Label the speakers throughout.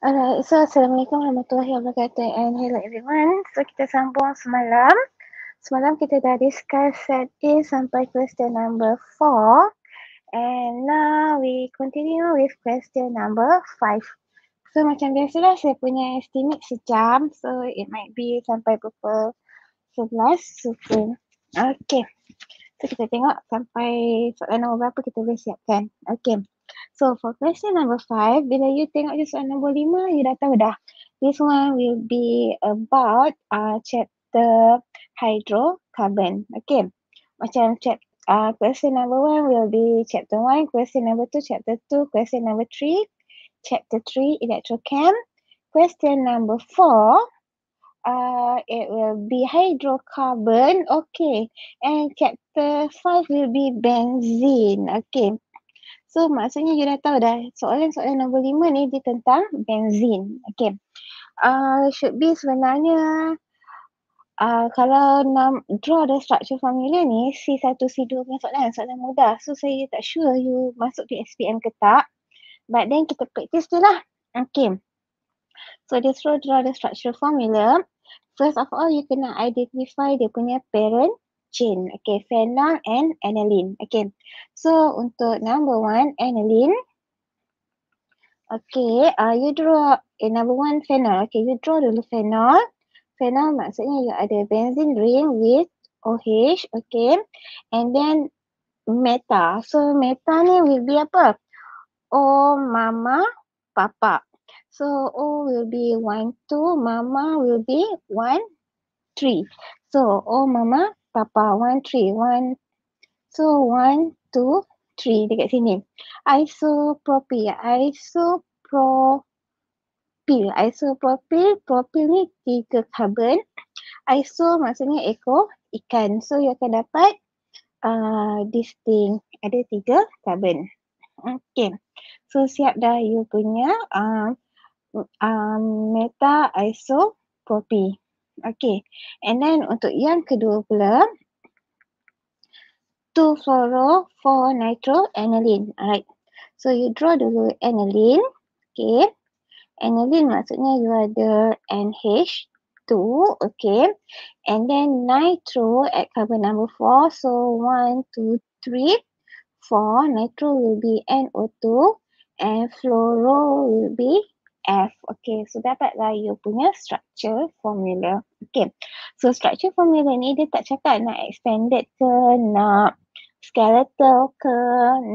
Speaker 1: Alright, so Assalamualaikum warahmatullahi wabarakatuh and hello everyone. So kita sambung semalam. Semalam kita dah discuss set A sampai question number 4 and now we continue with question number 5. So macam biasalah saya punya estimate sejam so it might be sampai pukul 11 suku. Okay. So kita tengok sampai soalan nombor berapa kita boleh siapkan. Okay. So for question number five, bila you tengok je soalan nombor lima, you dah tahu dah. This one will be about uh, chapter hydrocarbon. Okay. Macam chapter uh, question number one will be chapter one, question number two, chapter two, question number three, chapter three, electrochem. Question number four, uh, it will be hydrocarbon. Okay. And chapter five will be benzene. Okay. So maksudnya you dah tahu dah soalan-soalan nombor lima ni dia tentang benzin. Okay. Uh, should be sebenarnya uh, kalau nak draw the structure formula ni C1, C2 punya soalan, soalan mudah. So saya tak sure you masuk di SPM ke tak. But then kita practice je lah. Okay. So just draw, draw the structure formula. First of all, you kena identify dia punya parent chain. Okay, phenol and aniline. Okay, so untuk number one, aniline. Okay, uh, you draw eh, number one phenol. Okay, you draw dulu phenol. Phenol maksudnya you ada benzene ring with OH. Okay, and then meta. So meta ni will be apa? O, mama, papa. So O will be one, two. Mama will be one, three. So O, mama, papa one three one. So one two three dekat sini. Isopropyl isopropyl. Isopropyl propyl ni tiga carbon iso maksudnya ekor ikan. So you akan dapat uh, distinct ada tiga carbon okay. So siap dah you punya uh, uh, meta isopropyl Okay. And then untuk yang kedua pula, 2 fluoro 4 nitro aniline. Alright. So you draw dulu aniline. Okay. Aniline maksudnya you ada NH2. Okay. And then nitro at carbon number 4. So 1, 2, 3, 4. Nitro will be NO2 and fluoro will be F. Okay, so dapatlah you punya structure formula. Okay, so structure formula ni dia tak cakap nak expanded ke, nak skeletal ke,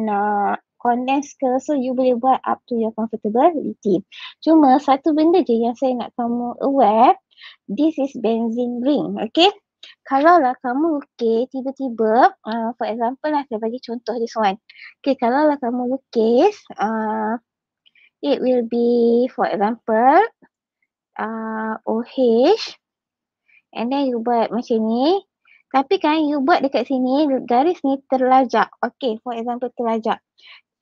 Speaker 1: nak condensed ke. So you boleh buat up to your comfortability. Cuma satu benda je yang saya nak kamu aware, this is benzene ring. Okay, kalau lah kamu lukis tiba-tiba, uh, for example lah saya bagi contoh this one. Okay, kalau lah kamu lukis, uh, it will be for example uh, OH and then you buat macam ni tapi kan you buat dekat sini garis ni terlajak okay for example terlajak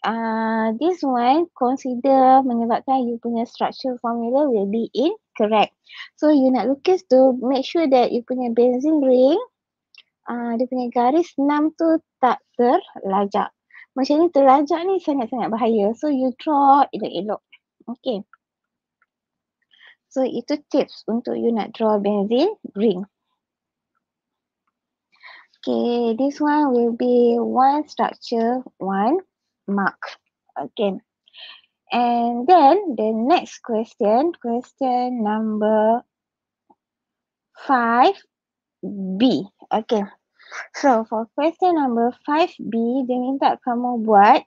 Speaker 1: uh, this one consider menyebabkan you punya structure formula will be incorrect so you nak lukis tu make sure that you punya benzene ring uh, dia punya garis 6 tu tak terlajak macam ni terlajak ni sangat-sangat bahaya. So you draw elok-elok. Okay. So itu tips untuk you nak draw benzene ring. Okay, this one will be one structure, one mark. Okay. And then the next question, question number five B. Okay. So for question number 5B, dia minta kamu buat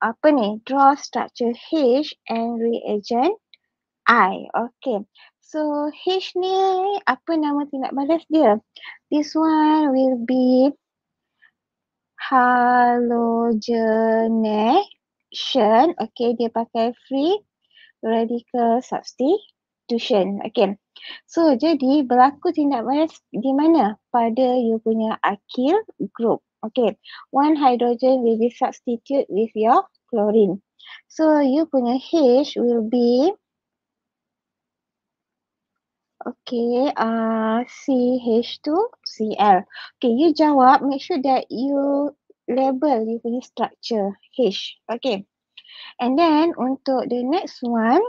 Speaker 1: apa ni? Draw structure H and reagent I. Okay. So H ni apa nama tindak balas dia? This one will be halogenation. Okay, dia pakai free radical substitution. Okay. So jadi berlaku tindak balas di mana? Pada you punya alkyl group. Okay. One hydrogen will be substitute with your chlorine. So you punya H will be Okay, uh, CH2Cl. Okay, you jawab, make sure that you label you punya structure H. Okay. And then untuk the next one,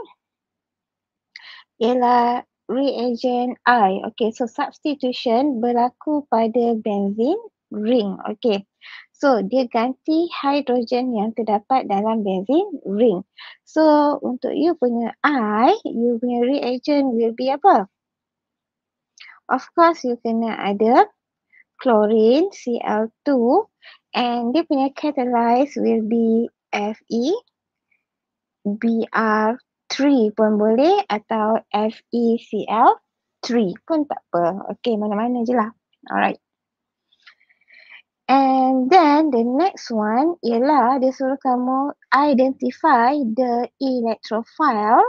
Speaker 1: ialah reagent I. Okay, so substitution berlaku pada benzene ring. Okay, so dia ganti hidrogen yang terdapat dalam benzene ring. So untuk you punya I, you punya reagent will be apa? Of course, you kena ada chlorine Cl2 and dia punya catalyze will be Fe Br3 pun boleh atau FeCl3 pun tak apa. Okay, mana-mana je lah. Alright. And then the next one ialah dia suruh kamu identify the electrophile.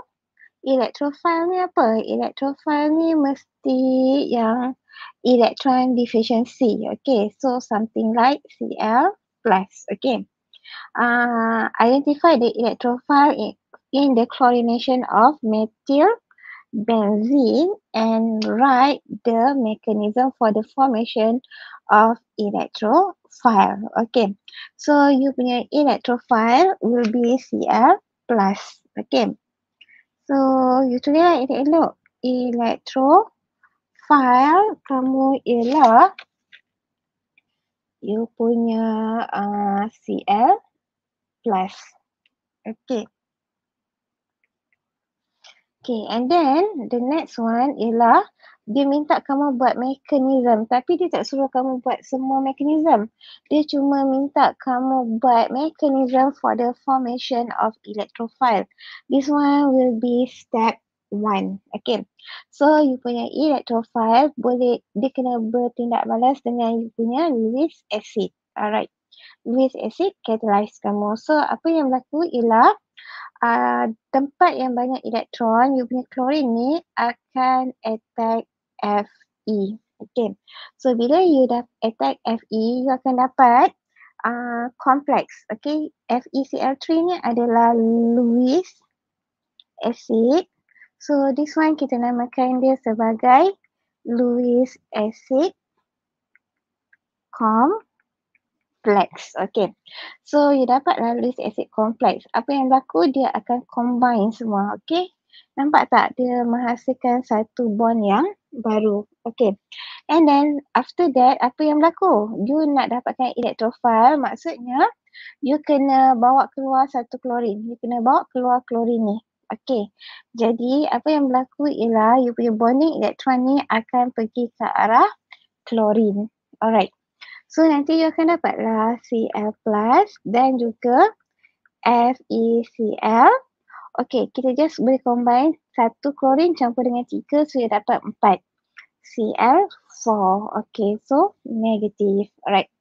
Speaker 1: Electrophile ni apa? Electrophile ni mesti yang electron deficiency. Okay, so something like Cl plus. Okay uh, identify the electrophile in, in the chlorination of methyl benzene and write the mechanism for the formation of electrophile. Okay, so you punya electrophile will be Cl plus. Okay, so you tulis elok-elok. Electrophile kamu ialah you punya uh, Cl plus. Okay. Okay, and then the next one ialah dia minta kamu buat mekanism tapi dia tak suruh kamu buat semua mekanism. Dia cuma minta kamu buat mekanism for the formation of electrophile. This one will be step one. Okay. So you punya electrophile boleh dia kena bertindak balas dengan you punya Lewis acid. Alright. Lewis acid catalyze kamu. So apa yang berlaku ialah uh, tempat yang banyak elektron you punya chlorine ni akan attack Fe. Okay. So bila you dah attack Fe, you akan dapat uh, complex. Okay. FeCl3 ni adalah Lewis acid So this one kita namakan dia sebagai Lewis acid complex. Okay. So you dapatlah Lewis acid complex. Apa yang berlaku dia akan combine semua. Okay. Nampak tak dia menghasilkan satu bond yang baru. Okay. And then after that apa yang berlaku? You nak dapatkan electrophile maksudnya you kena bawa keluar satu klorin. You kena bawa keluar klorin ni. Okay, jadi apa yang berlaku ialah you punya bonding elektron ni akan pergi ke arah klorin. Alright, so nanti you akan dapatlah Cl plus dan juga FeCl. Okay, kita just boleh combine satu klorin campur dengan tiga so you dapat empat. Cl4. Okay, so negative. Alright,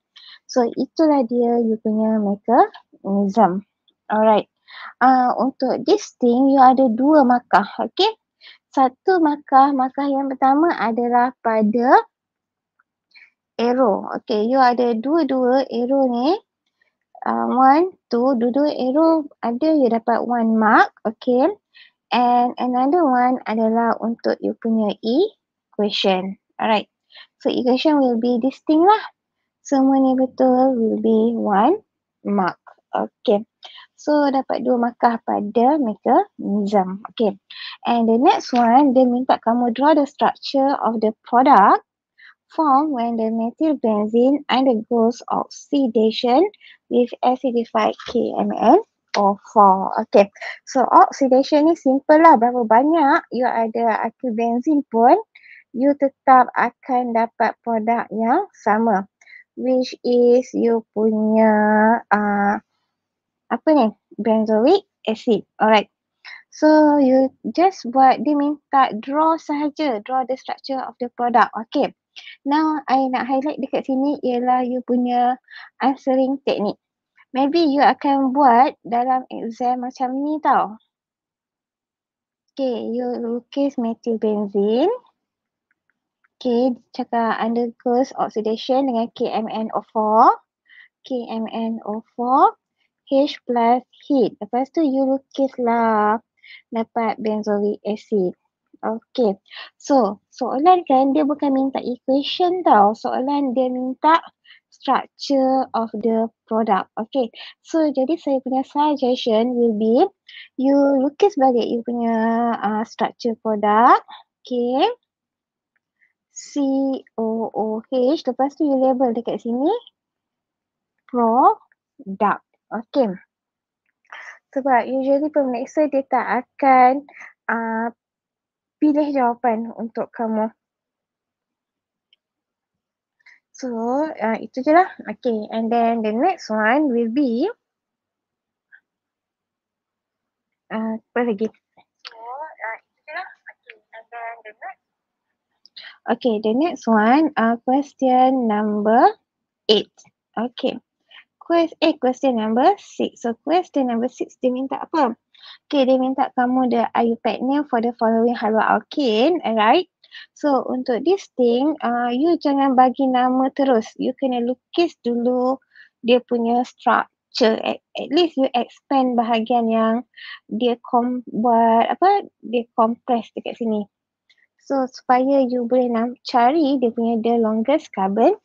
Speaker 1: so itulah dia you punya mechanism. Alright uh, untuk this thing you ada dua markah, okay? Satu markah, markah yang pertama adalah pada arrow. Okay, you ada dua-dua arrow ni. Uh, one, two, dua-dua arrow ada you dapat one mark, okay? And another one adalah untuk you punya equation. Alright, so equation will be this thing lah. Semua ni betul will be one mark. Okay. So dapat dua markah pada mechanism. Okay. And the next one, dia minta kamu draw the structure of the product formed when the methyl benzene undergoes oxidation with acidified KMnO4. Okay. So oxidation ni simple lah. Berapa banyak you ada akil benzene pun, you tetap akan dapat produk yang sama. Which is you punya uh, apa ni? Benzoic acid. Alright. So you just buat dia minta draw sahaja, draw the structure of the product. Okay. Now I nak highlight dekat sini ialah you punya answering technique. Maybe you akan buat dalam exam macam ni tau. Okay, you lukis methyl benzene. Okay, cakap undergoes oxidation dengan KMNO4. KMNO4. H plus heat. Lepas tu you lukislah dapat benzoic acid. Okay. So, soalan kan dia bukan minta equation tau. Soalan dia minta structure of the product. Okay. So, jadi saya punya suggestion will be you lukis balik you punya uh, structure produk. Okay. C-O-O-H. Lepas tu you label dekat sini. Product. Okay. Sebab usually pemeriksa dia tak akan uh, pilih jawapan untuk kamu. So, uh, itu je lah. Okay, and then the next one will be uh, apa lagi? Okay, the next one, uh, question number eight. Okay, Quest eh, question number six. So, question number six, dia minta apa? Okay, dia minta kamu the IUPAC name for the following haloalkane, alright? So untuk this thing, uh, you jangan bagi nama terus. You kena lukis dulu dia punya structure. At, at least you expand bahagian yang dia kom buat apa, dia compress dekat sini. So supaya you boleh nak cari dia punya the longest carbon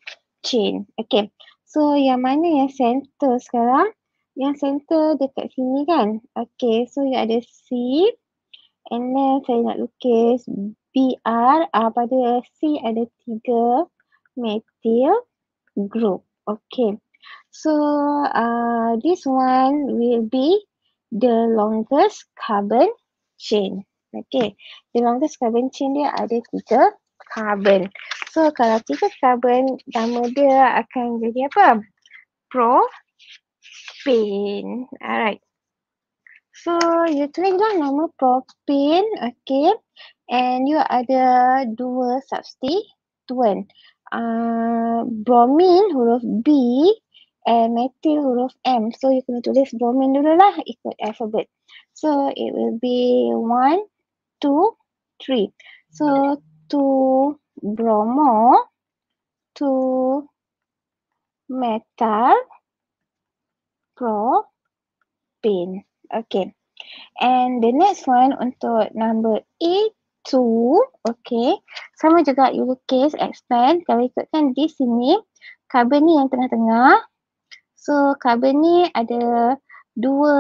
Speaker 1: chain. Okay. So yang mana yang center sekarang? Yang center dekat sini kan? Okay. So you ada C. And then saya nak lukis BR uh, pada C ada tiga methyl group. Okay. So uh, this one will be the longest carbon chain. Okay. The longest carbon chain dia ada tiga carbon. So kalau tiga carbon nama dia akan jadi apa? Propane. Alright. So you tulis lah nama propane. Okay and you ada dua substituent. Uh, bromine huruf B and methyl huruf M. So you kena tulis bromine dulu lah ikut alphabet. So it will be one, two, three. So two bromo, two metal, propane. Okay. And the next one untuk number eight two, okay. Sama juga you expand. Kalau ikutkan di sini, carbon ni yang tengah-tengah. So carbon ni ada dua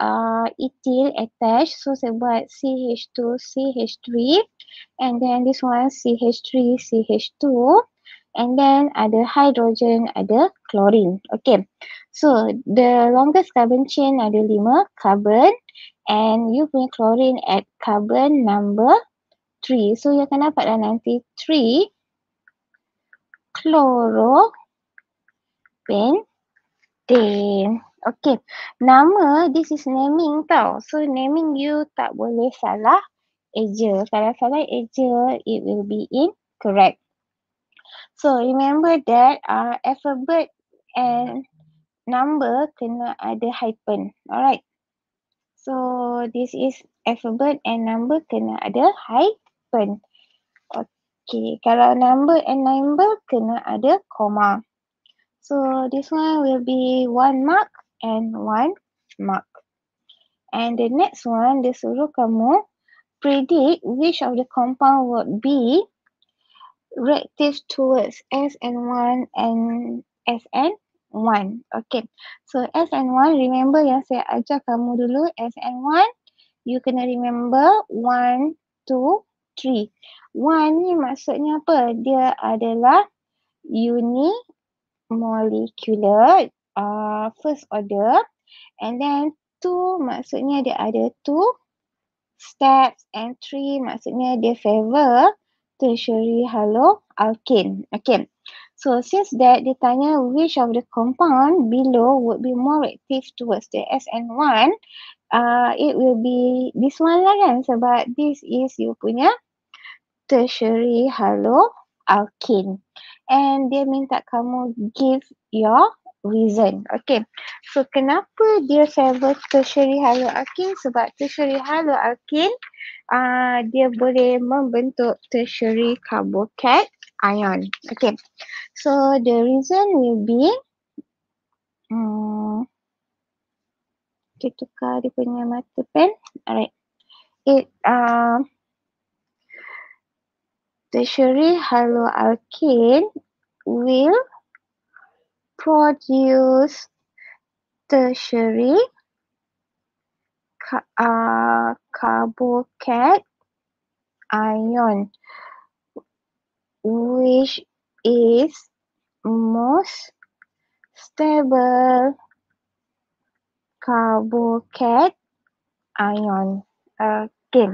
Speaker 1: uh, ethyl attached. So saya buat CH2, CH3. And then this one CH3, CH2. And then ada hydrogen, ada chlorine. Okay. So the longest carbon chain ada lima carbon and you punya chlorine at carbon number 3. So you akan dapat lah nanti 3 chloropentane. Okay. Nama this is naming tau. So naming you tak boleh salah eja. Kalau salah eja it will be incorrect. So remember that uh, alphabet and number kena ada hyphen. Alright. So this is alphabet and number kena ada hyphen. Okay, kalau number and number kena ada comma. So this one will be one mark and one mark. And the next one, dia suruh kamu predict which of the compound would be reactive towards SN1 and SN 1. Okay. So SN1, remember yang saya ajar kamu dulu SN1. You kena remember 1, 2, 3. 1 ni maksudnya apa? Dia adalah unimolecular uh, first order. And then 2 maksudnya dia ada 2 steps. And 3 maksudnya dia favor tertiary haloalkane. Okay. So since that dia tanya which of the compound below would be more reactive towards the SN1, uh, it will be this one lah kan sebab this is you punya tertiary haloalkane. And dia minta kamu give your reason. Okay. So kenapa dia favor tertiary haloalkane? Sebab tertiary haloalkane uh, dia boleh membentuk tertiary carbocation ion. Okay. So the reason will be kita tukar dia punya mata pen. Alright. It uh, tertiary haloalkane will produce tertiary ca- uh, carbocat ion which is most stable carbocat ion. Okay.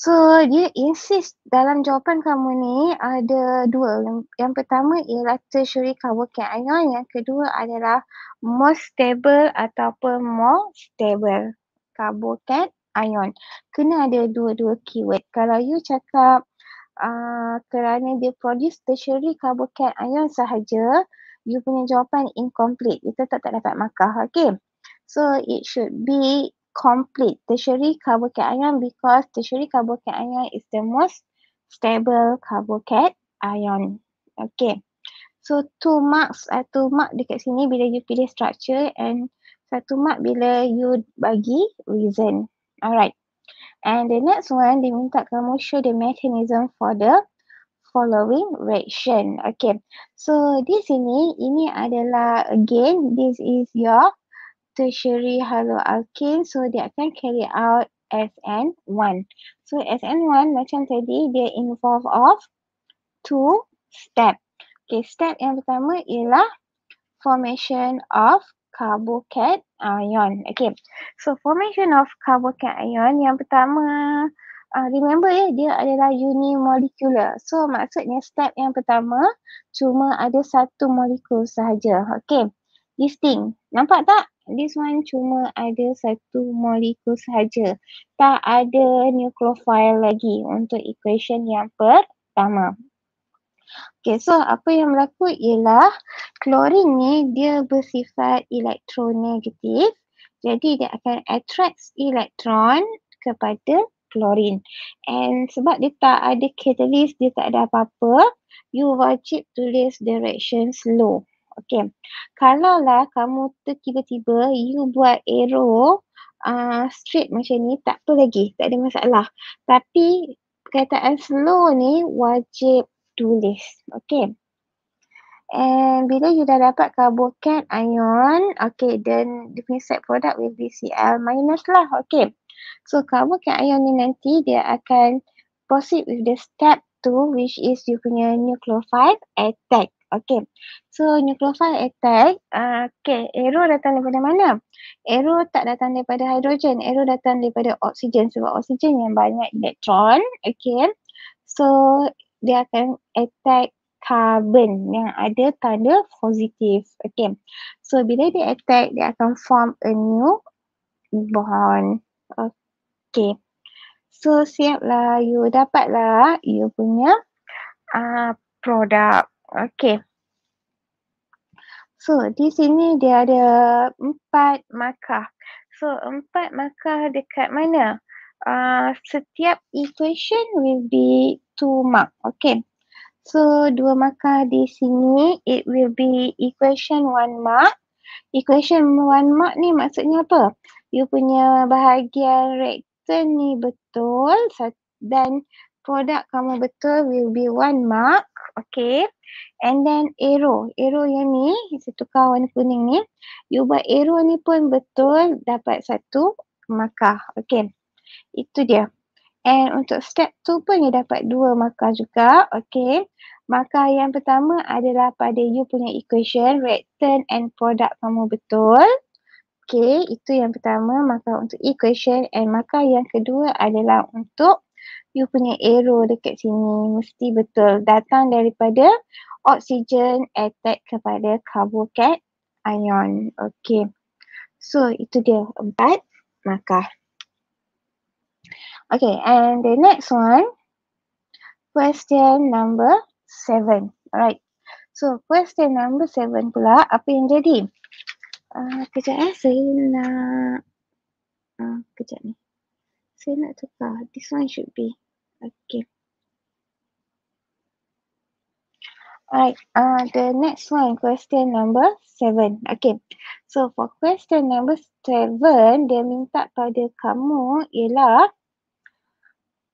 Speaker 1: So dia insist dalam jawapan kamu ni ada dua. Yang, yang pertama ialah tertiary carbocation ion. Yang kedua adalah more stable ataupun more stable carbocation ion. Kena ada dua-dua keyword. Kalau you cakap uh, kerana dia produce tertiary carbocation ion sahaja, you punya jawapan incomplete. Itu tak, tak dapat markah. Okay. So it should be complete tertiary carbocation ion because tertiary carbocation ion is the most stable carbocation ion. Okay. So two marks uh, mark dekat sini bila you pilih structure and satu mark bila you bagi reason. Alright. And the next one dia minta kamu show the mechanism for the following reaction. Okay. So di sini ini adalah again this is your tertiary haloalkane so dia akan carry out SN1. So SN1 macam tadi dia involve of two step. Okay, step yang pertama ialah formation of carbocat ion. Okay, so formation of carbocat ion yang pertama uh, remember ya dia adalah unimolecular. So maksudnya step yang pertama cuma ada satu molekul sahaja. Okay, listing. Nampak tak? This one cuma ada satu molekul sahaja. Tak ada nucleophile lagi untuk equation yang pertama. Okay, so apa yang berlaku ialah klorin ni dia bersifat elektronegatif. Jadi dia akan attract elektron kepada klorin. And sebab dia tak ada catalyst, dia tak ada apa-apa, you wajib tulis direction slow. Okay. Kalau lah kamu tu tiba-tiba you buat arrow uh, straight macam ni tak apa lagi. Tak ada masalah. Tapi perkataan slow ni wajib tulis. Okay. And bila you dah dapat carbocat ion, okay, then the punya set product will be Cl minus lah, okay. So carbocat ion ni nanti dia akan proceed with the step 2 which is you punya nucleophile attack. Okay. So nucleophile attack, uh, okay, arrow datang daripada mana? Arrow tak datang daripada hidrogen, arrow datang daripada oksigen sebab oksigen yang banyak elektron. Okay. So dia akan attack carbon yang ada tanda positif. Okay. So bila dia attack, dia akan form a new bond. Okay. So siaplah you dapatlah you punya uh, produk. Okay. So di sini dia ada empat markah. So empat markah dekat mana? Uh, setiap equation will be two mark. Okay. So dua markah di sini it will be equation one mark. Equation one mark ni maksudnya apa? You punya bahagian rectangle ni betul dan produk kamu betul will be one mark. Okay. And then arrow. Arrow yang ni, saya tukar warna kuning ni. You buat arrow ni pun betul dapat satu markah. Okay. Itu dia. And untuk step tu pun you dapat dua markah juga. Okay. Markah yang pertama adalah pada you punya equation. Return and product kamu betul. Okay. Itu yang pertama markah untuk equation. And markah yang kedua adalah untuk you punya arrow dekat sini mesti betul datang daripada oksigen attack kepada carbocat ion. Okay. So itu dia empat markah. Okay and the next one question number seven. Alright. So question number seven pula apa yang jadi? Uh, kejap eh saya nak uh, kejap ni. Saya nak tukar. This one should be. Okay. Alright, uh, the next one, question number seven. Okay, so for question number seven, dia minta pada kamu ialah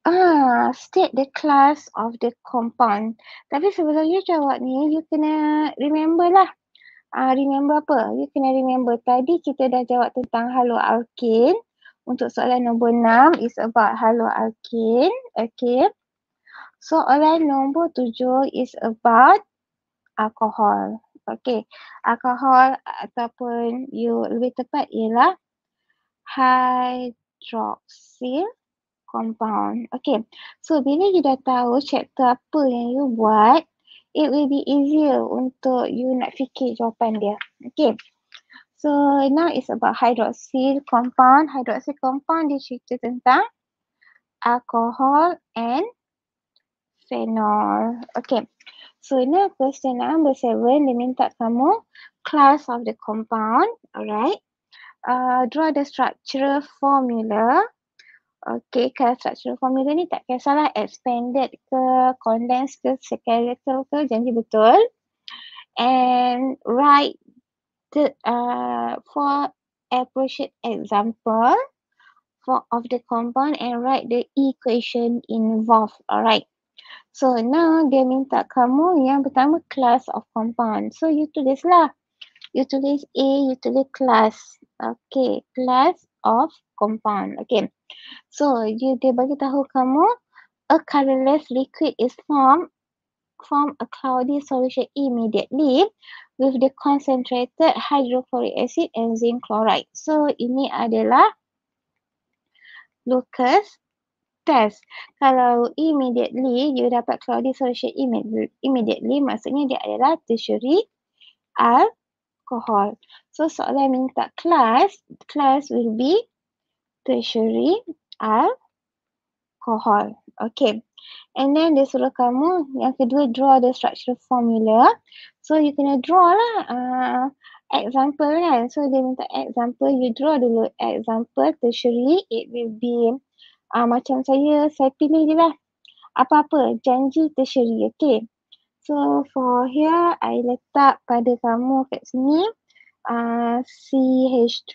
Speaker 1: ah, state the class of the compound. Tapi sebelum you jawab ni, you kena remember lah uh, remember apa? You kena remember tadi kita dah jawab tentang haloalkane. Untuk soalan nombor 6 is about haloalkane. Okay. Soalan nombor 7 is about alcohol. Okay. Alcohol ataupun you lebih tepat ialah hydroxyl compound. Okay. So bila you dah tahu chapter apa yang you buat, it will be easier untuk you nak fikir jawapan dia. Okay. So now it's about hydroxyl compound. Hydroxyl compound dia cerita tentang alcohol and phenol. Okay. So now question number seven, dia minta kamu class of the compound. Alright. Uh, draw the structural formula Okay, kalau structural formula ni tak kisahlah expanded ke, condensed ke, skeletal ke, janji betul. And write the uh, for appropriate example for of the compound and write the equation involved. Alright. So now dia minta kamu yang pertama class of compound. So you tulis lah. You tulis A, you tulis class. Okay, class of compound. Okay. So you dia bagi tahu kamu a colorless liquid is formed from a cloudy solution immediately with the concentrated hydrochloric acid and zinc chloride. So ini adalah Lucas test. Kalau immediately you dapat cloudy solution immediately maksudnya dia adalah tertiary alcohol. So soalan minta class, class will be tertiary alcohol. Okay. And then dia suruh kamu yang kedua draw the structural formula. So you kena draw lah uh, example kan. So dia minta example. You draw dulu example tertiary. It will be uh, macam saya, saya pilih je lah. Apa-apa, janji tertiary. Okay. So for here, I letak pada kamu kat sini. Uh, CH3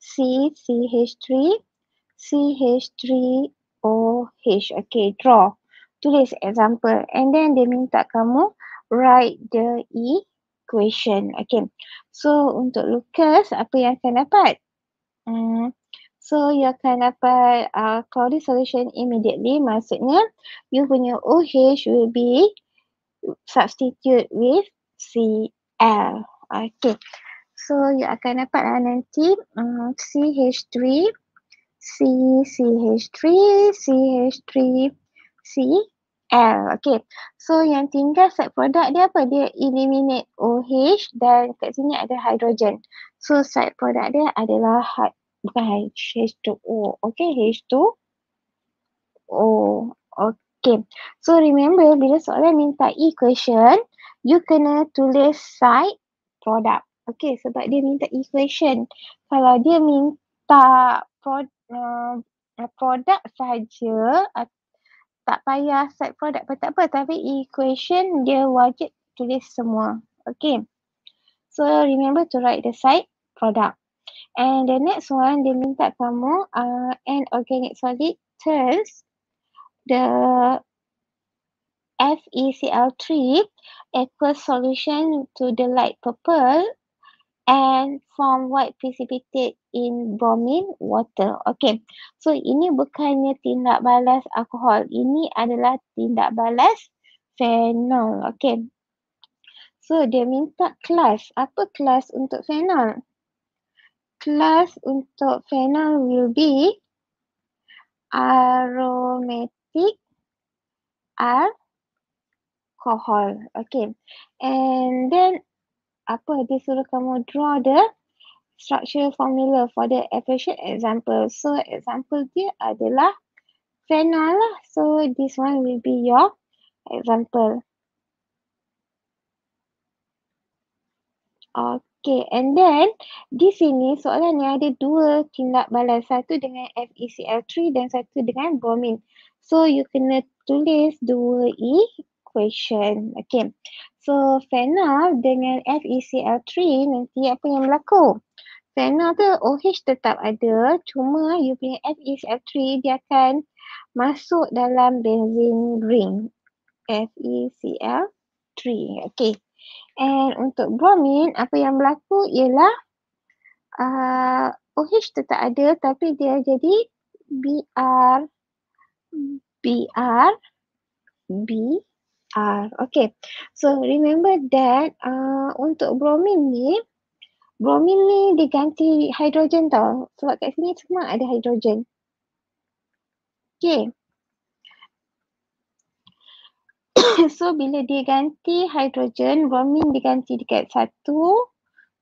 Speaker 1: C, CH3, CH3OH. Okay, draw. Tulis example. And then dia minta kamu write the equation. Okay. So untuk Lucas, apa yang akan dapat? Hmm. So you akan dapat uh, cloudy solution immediately. Maksudnya you punya OH will be substitute with Cl. Okay. So you akan dapat lah nanti um, CH3, C, CH3, CH3, Cl. Okay. So yang tinggal side product dia apa? Dia eliminate OH dan kat sini ada hydrogen. So side product dia adalah bukan H2O. Okay, H2O. Okay. So remember bila soalan minta equation, you kena tulis side product. Okay, sebab dia minta equation. Kalau dia minta pro, uh, produk saja, tak payah set produk pun tak apa. Tapi equation dia wajib tulis semua. Okay. So remember to write the side product. And the next one, dia minta kamu uh, an organic solid turns the FeCl3 aqueous solution to the light purple and form white precipitate in bromine water. Okay. So ini bukannya tindak balas alkohol. Ini adalah tindak balas phenol. Okay. So dia minta kelas. Apa kelas untuk phenol? Kelas untuk phenol will be aromatic alcohol. Okay. And then apa dia suruh kamu draw the structure formula for the appreciate example. So example dia adalah phenol lah. So this one will be your example. Okay, and then di sini soalan ni ada dua tindak balas. Satu dengan FeCl3 dan satu dengan bromine. So you kena tulis dua equation. Okay. So phenol dengan FeCl3 nanti apa yang berlaku? Phenol tu OH tetap ada cuma you punya FeCl3 dia akan masuk dalam benzene ring. FeCl3. Okay. And untuk bromine, apa yang berlaku ialah uh, OH tetap ada tapi dia jadi BR, BR, BR. Okay. So remember that uh, untuk bromine ni, bromine ni diganti hidrogen tau. Sebab kat sini semua ada hidrogen. Okay. so bila dia ganti hidrogen, bromine diganti dekat satu,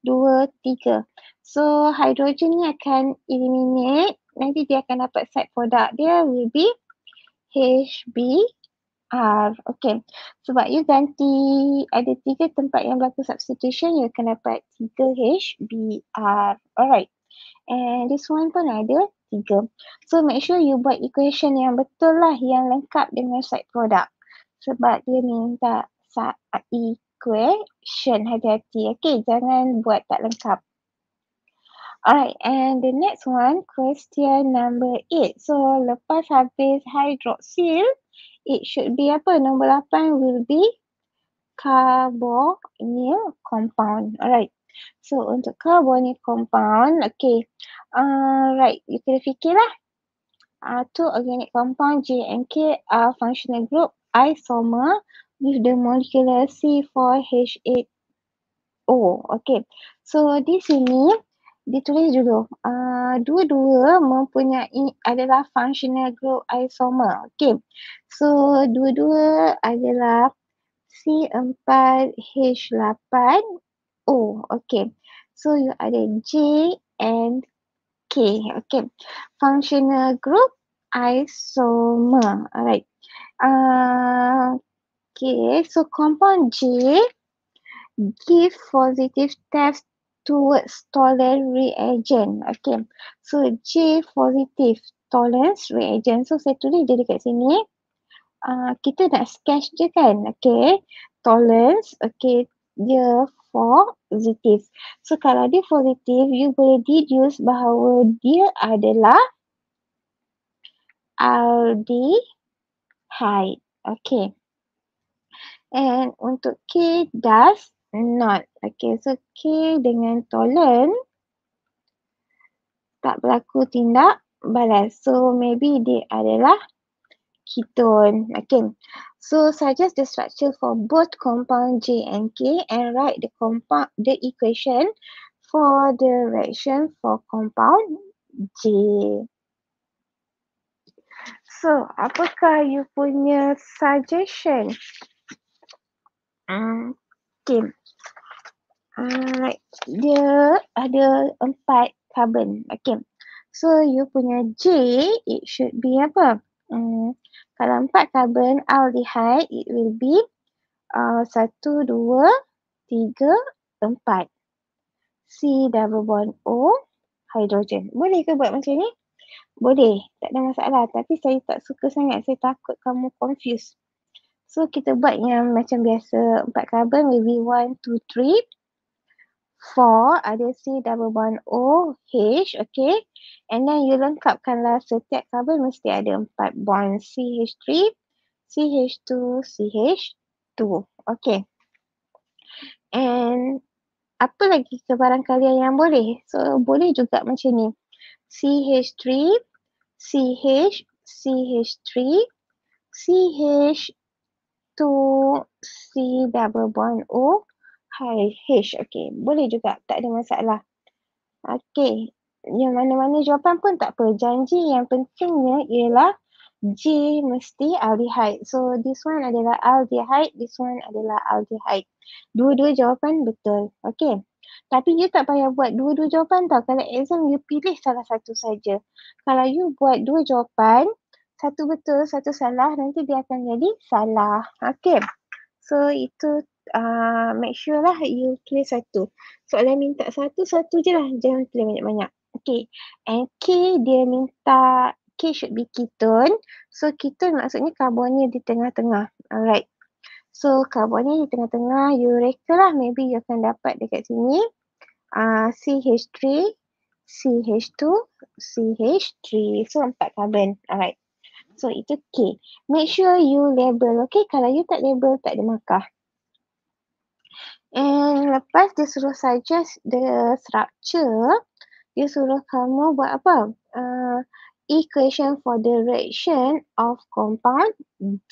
Speaker 1: dua, tiga. So hidrogen ni akan eliminate, nanti dia akan dapat side product dia will be HBr. Okay, sebab you ganti ada tiga tempat yang berlaku substitution, you akan dapat tiga HBr. Alright, and this one pun ada tiga. So make sure you buat equation yang betul lah, yang lengkap dengan side product sebab dia minta equation hati-hati. Okay, jangan buat tak lengkap. Alright, and the next one, question number eight. So, lepas habis hydroxyl, it should be apa? Nombor lapan will be carbonyl compound. Alright, so untuk carbonyl compound, okay. Uh, right, you kena fikirlah. Uh, two organic compound J and K are functional group isomer with the molecular C4H8O. Okay. So di sini ditulis dulu. Uh, dua-dua mempunyai adalah functional group isomer. Okay. So dua-dua adalah C4H8O. Okay. So you ada J and K. Okay. Functional group isomer. Alright. Uh, okay, so compound J give positive test towards tolerant reagent. Okay, so J positive tolerance reagent. So saya tulis dia dekat sini. Uh, kita nak sketch je kan. Okay, tolerance. Okay, dia positif. So kalau dia positif, you boleh deduce bahawa dia adalah aldehyde. Okay. And untuk K does not. Okay, so K dengan tolerant tak berlaku tindak balas. So maybe dia adalah ketone. Okay. So suggest the structure for both compound J and K and write the compound the equation for the reaction for compound J. So, apakah you punya suggestion? Um, okay. Uh, dia ada empat carbon. Okay. So, you punya J, it should be apa? Um, kalau empat carbon aldehyde, it will be uh, satu, dua, tiga, empat. C double bond O, hydrogen. Boleh ke buat macam ni? Boleh, tak ada masalah. Tapi saya tak suka sangat. Saya takut kamu confuse. So kita buat yang macam biasa. Empat carbon maybe one, two, three. Four ada C double bond O, H, okay. And then you lengkapkanlah setiap carbon mesti ada empat bond CH3, CH2, CH2. Okay. And apa lagi kebarang kalian yang boleh? So boleh juga macam ni. CH3, CH, CH3, CH2, C double bond O, Hi H. Okay, boleh juga. Tak ada masalah. Okay, yang mana-mana jawapan pun tak apa. Janji yang pentingnya ialah J mesti aldehyde. So this one adalah aldehyde, this one adalah aldehyde. Dua-dua jawapan betul. Okay. Tapi you tak payah buat dua-dua jawapan tau. Kalau exam you pilih salah satu saja. Kalau you buat dua jawapan, satu betul, satu salah, nanti dia akan jadi salah. Okay. So itu uh, make sure lah you tulis satu. Soalan minta satu, satu je lah. Jangan tulis banyak-banyak. Okay. And K dia minta K should be ketone. So ketone maksudnya karbonnya di tengah-tengah. Alright. So karbon ni di tengah-tengah you reka lah maybe you akan dapat dekat sini uh, CH3, CH2, CH3. So empat karbon. Alright. So itu K. Make sure you label. Okay kalau you tak label tak ada markah. And lepas dia suruh suggest the structure, dia suruh kamu buat apa? Uh, equation for the reaction of compound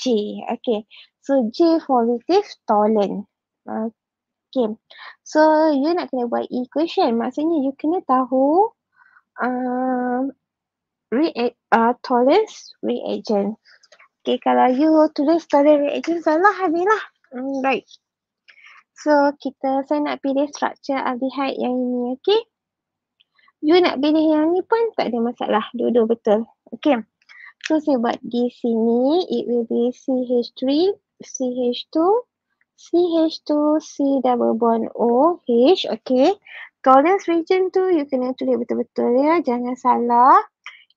Speaker 1: J. Okay. So J positive tolerant. Okay. So you nak kena buat equation. Maksudnya you kena tahu uh, react, uh, reagent. Okay. Kalau you tulis tolerance reagent salah habislah. Right. So kita saya nak pilih structure aldehyde yang ini. Okay you nak pilih yang ni pun tak ada masalah. Dua-dua betul. Okay. So saya buat di sini. It will be CH3, CH2, CH2, C double bond OH. Okay. Tolerance region tu you kena tulis betul-betul ya. Jangan salah.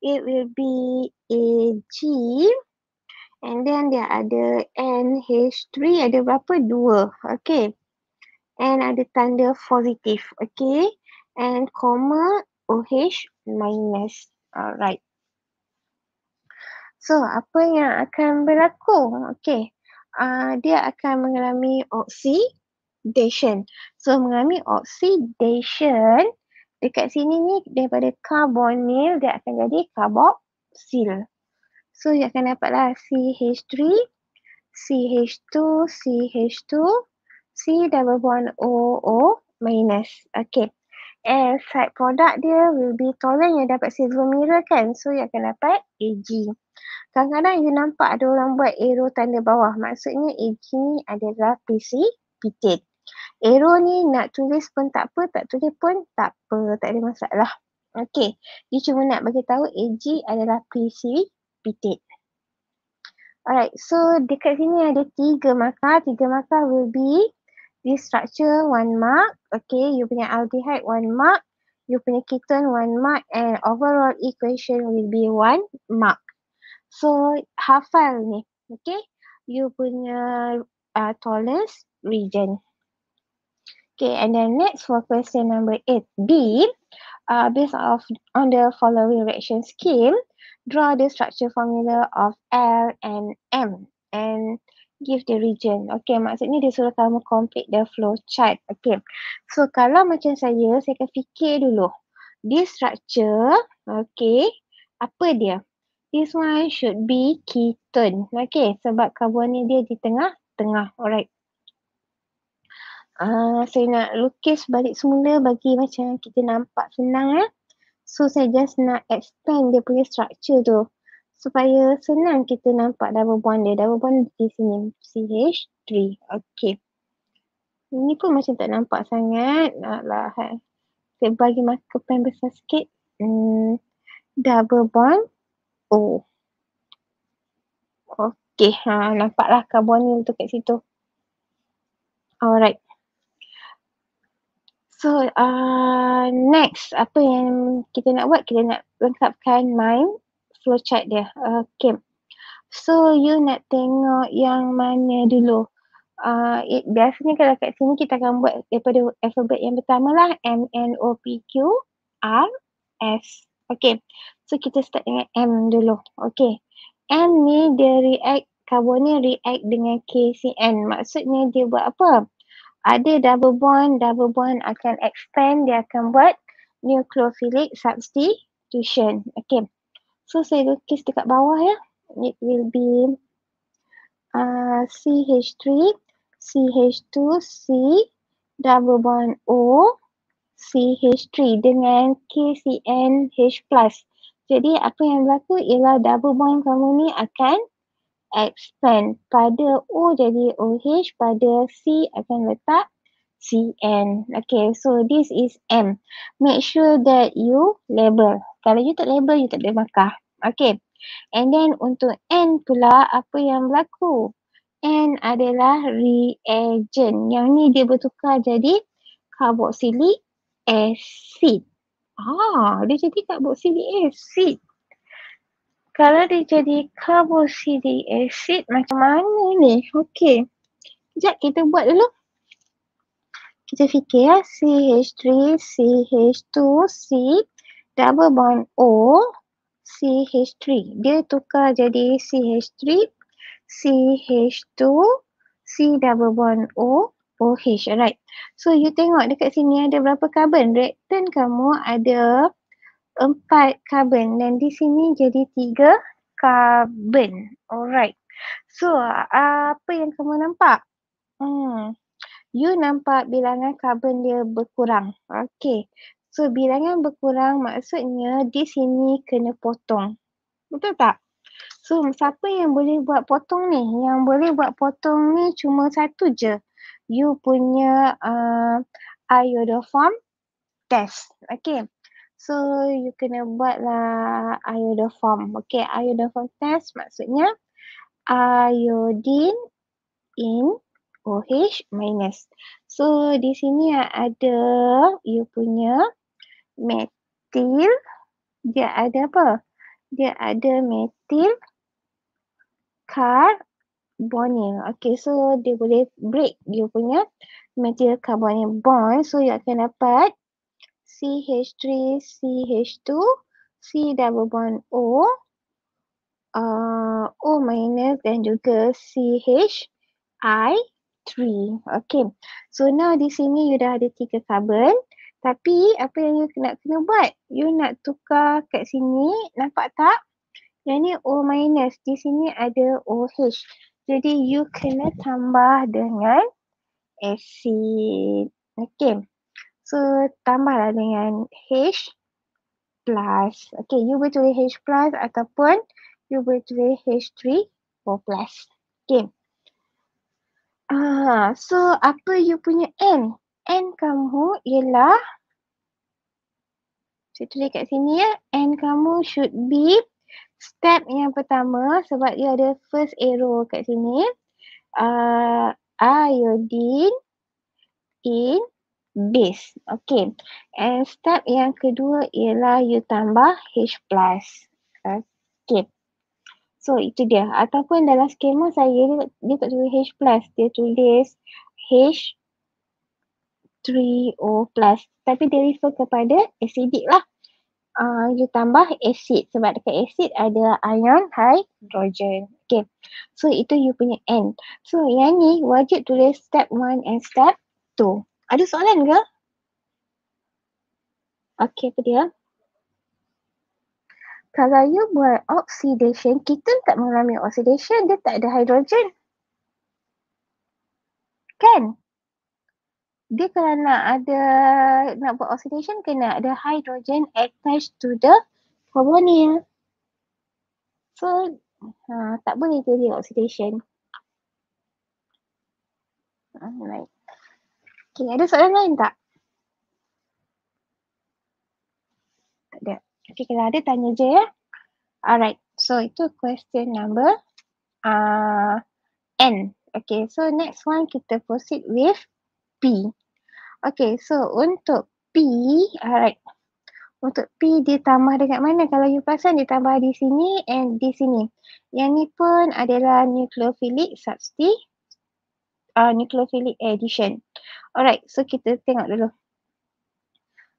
Speaker 1: It will be AG. And then dia ada NH3 ada berapa? Dua. Okay. And ada tanda positif. Okay. And comma OH minus. Alright. So, apa yang akan berlaku? Okay. Uh, dia akan mengalami oxidation. So, mengalami oxidation dekat sini ni daripada carbonyl dia akan jadi carboxyl. So, dia akan dapatlah CH3, CH2, CH2, C double bond OO minus. Okay and side product dia will be tolerant yang dapat silver mirror kan. So you akan dapat AG. Kadang-kadang you nampak ada orang buat arrow tanda bawah. Maksudnya AG ni adalah precipitate. Arrow ni nak tulis pun tak apa, tak tulis pun tak apa, tak ada masalah. Okay, dia cuma nak bagi tahu AG adalah precipitate. Alright, so dekat sini ada tiga markah. Tiga markah will be this structure one mark. Okay, you punya aldehyde one mark. You punya ketone one mark and overall equation will be one mark. So, hafal ni. Okay, you punya uh, tallest region. Okay, and then next for question number 8B, uh, based off on the following reaction scheme, draw the structure formula of L and M. And give the region. Okay, maksudnya dia suruh kamu complete the flow chart. Okay. So, kalau macam saya, saya akan fikir dulu. This structure, okay, apa dia? This one should be ketone. Okay, sebab karbon ni dia di tengah-tengah. Alright. Uh, saya nak lukis balik semula bagi macam kita nampak senang eh. So, saya just nak expand dia punya structure tu supaya senang kita nampak double bond dia. Double bond di sini CH3. Okay. Ini pun macam tak nampak sangat. Naklah. Ha. Saya bagi marker pen besar sikit. Hmm. Double bond O. Okay. Ha, nampaklah karbonil tu kat situ. Alright. So uh, next apa yang kita nak buat? Kita nak lengkapkan mind flowchart dia. Okay. So you nak tengok yang mana dulu? Uh, it, biasanya kalau kat sini kita akan buat daripada alphabet yang pertama lah M, N, O, P, Q, R, S. Okay. So kita start dengan M dulu. Okay. M ni dia react, carbon ni react dengan KCN. Maksudnya dia buat apa? Ada double bond, double bond akan expand, dia akan buat nucleophilic substitution. Okay. So saya lukis dekat bawah ya. It will be uh, CH3, CH2, C, double bond O, CH3 dengan KCN H+. Jadi apa yang berlaku ialah double bond kamu ni akan expand. Pada O jadi OH, pada C akan letak CN. Okay, so this is M. Make sure that you label. Kalau you tak label, you tak boleh markah. Okay. And then untuk N pula, apa yang berlaku? N adalah reagent. Yang ni dia bertukar jadi carboxylic acid. Ah, dia jadi carboxylic acid. Kalau dia jadi carboxylic acid, macam mana ni? Okay. Sekejap kita buat dulu kita fikir ya CH3, CH2, C double bond O, CH3. Dia tukar jadi CH3, CH2, C double bond O, OH, alright. So you tengok dekat sini ada berapa carbon? Reaktan kamu ada empat carbon dan di sini jadi tiga carbon. Alright. So apa yang kamu nampak? Hmm. You nampak bilangan carbon dia berkurang. Okay. So bilangan berkurang maksudnya di sini kena potong. Betul tak? So siapa yang boleh buat potong ni? Yang boleh buat potong ni cuma satu je you punya uh, iodoform test. Okay. So you kena buatlah iodoform. Okay, iodoform test maksudnya iodine in OH minus. So di sini ada you punya metil. Dia ada apa? Dia ada metil car bonding. Okay, so dia boleh break dia punya material carbonyl bond. So, you akan dapat CH3, CH2, C double bond O, uh, O minus dan juga CH I3. Okay, so now di sini you dah ada tiga carbon. Tapi apa yang you nak kena buat? You nak tukar kat sini, nampak tak? Yang ni O minus, di sini ada OH. Jadi you kena tambah dengan acid. Okay. So tambahlah dengan H plus. Okay, you boleh tulis H plus ataupun you boleh tulis H3O plus. Okay. Ah, so apa you punya N? N kamu ialah saya tulis kat sini ya. N kamu should be step yang pertama sebab dia ada first arrow kat sini uh, iodine in base. Okay. And step yang kedua ialah you tambah H plus. Okay. So itu dia. Ataupun dalam skema saya dia, dia tak tulis H plus. Dia tulis H 3O plus. Tapi dia refer kepada acidic lah uh, you tambah acid sebab dekat acid ada ion hydrogen. Okay. So itu you punya N. So yang ni wajib tulis step 1 and step 2. Ada soalan ke? Okay apa dia? Kalau you buat oxidation, kita tak mengalami oxidation, dia tak ada hydrogen. Kan? dia kalau nak ada nak buat oxidation kena ada hydrogen attached to the carbonyl. So ha, tak boleh jadi oxidation. Alright. Okay, ada soalan lain tak? Tak ada. Okay, kalau ada tanya je ya. Alright, so itu question number uh, N. Okay, so next one kita proceed with P. Okay, so untuk P, alright. Untuk P dia tambah dengan mana? Kalau you perasan dia tambah di sini and di sini. Yang ni pun adalah nucleophilic substitute. Uh, nucleophilic addition. Alright, so kita tengok dulu.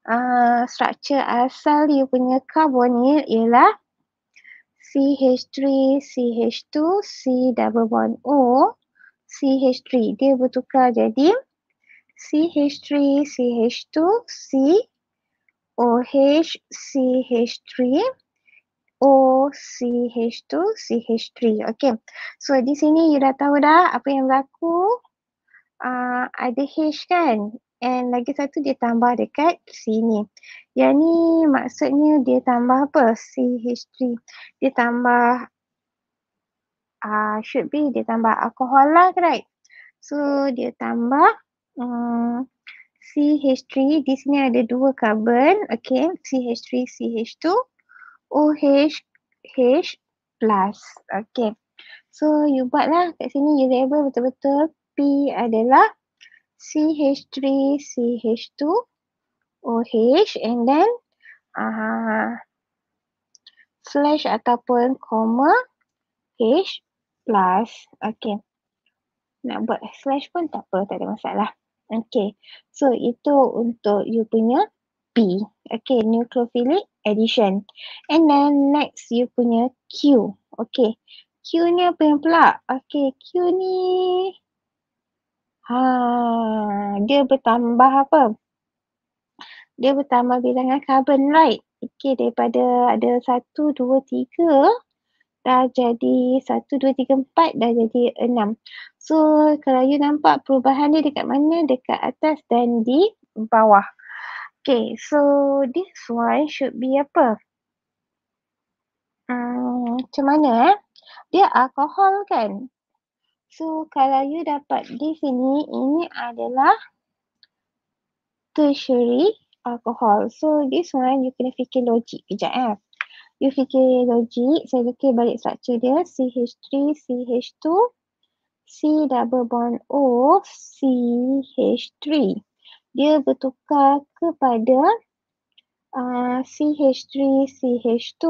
Speaker 1: Uh, structure asal you punya carbonyl ialah CH3, CH2, C double bond O, CH3. Dia bertukar jadi CH3, CH2, C, OH, CH3, O, CH2, CH3. Okay. So di sini you dah tahu dah apa yang berlaku. Uh, ada H kan? And lagi satu dia tambah dekat sini. Yang ni maksudnya dia tambah apa? CH3. Dia tambah uh, should be dia tambah alkohol lah right? So dia tambah uh, CH3 di sini ada dua carbon okay CH3 CH2 OH H plus okay so you buatlah kat sini you label betul-betul P adalah CH3 CH2 OH and then uh, slash ataupun comma H plus okay nak buat slash pun tak apa, tak ada masalah. Okay, so itu untuk you punya P. Okay, nucleophilic addition. And then next you punya Q. Okay, Q ni apa yang pula? Okay, Q ni Ha, dia bertambah apa? Dia bertambah bilangan karbon, right? Okey, daripada ada satu, dua, tiga, dah jadi satu, dua, tiga, empat, dah jadi enam. So, kalau you nampak perubahan dia dekat mana? Dekat atas dan di bawah. Okay, so this one should be apa? Hmm, macam mana eh? Dia alkohol kan? So, kalau you dapat di sini, ini adalah tertiary alcohol. So, this one you kena fikir logik kejap eh. You fikir logik, saya fikir balik structure dia. CH3, CH2, C double bond O, CH3 dia bertukar kepada uh, CH3, CH2,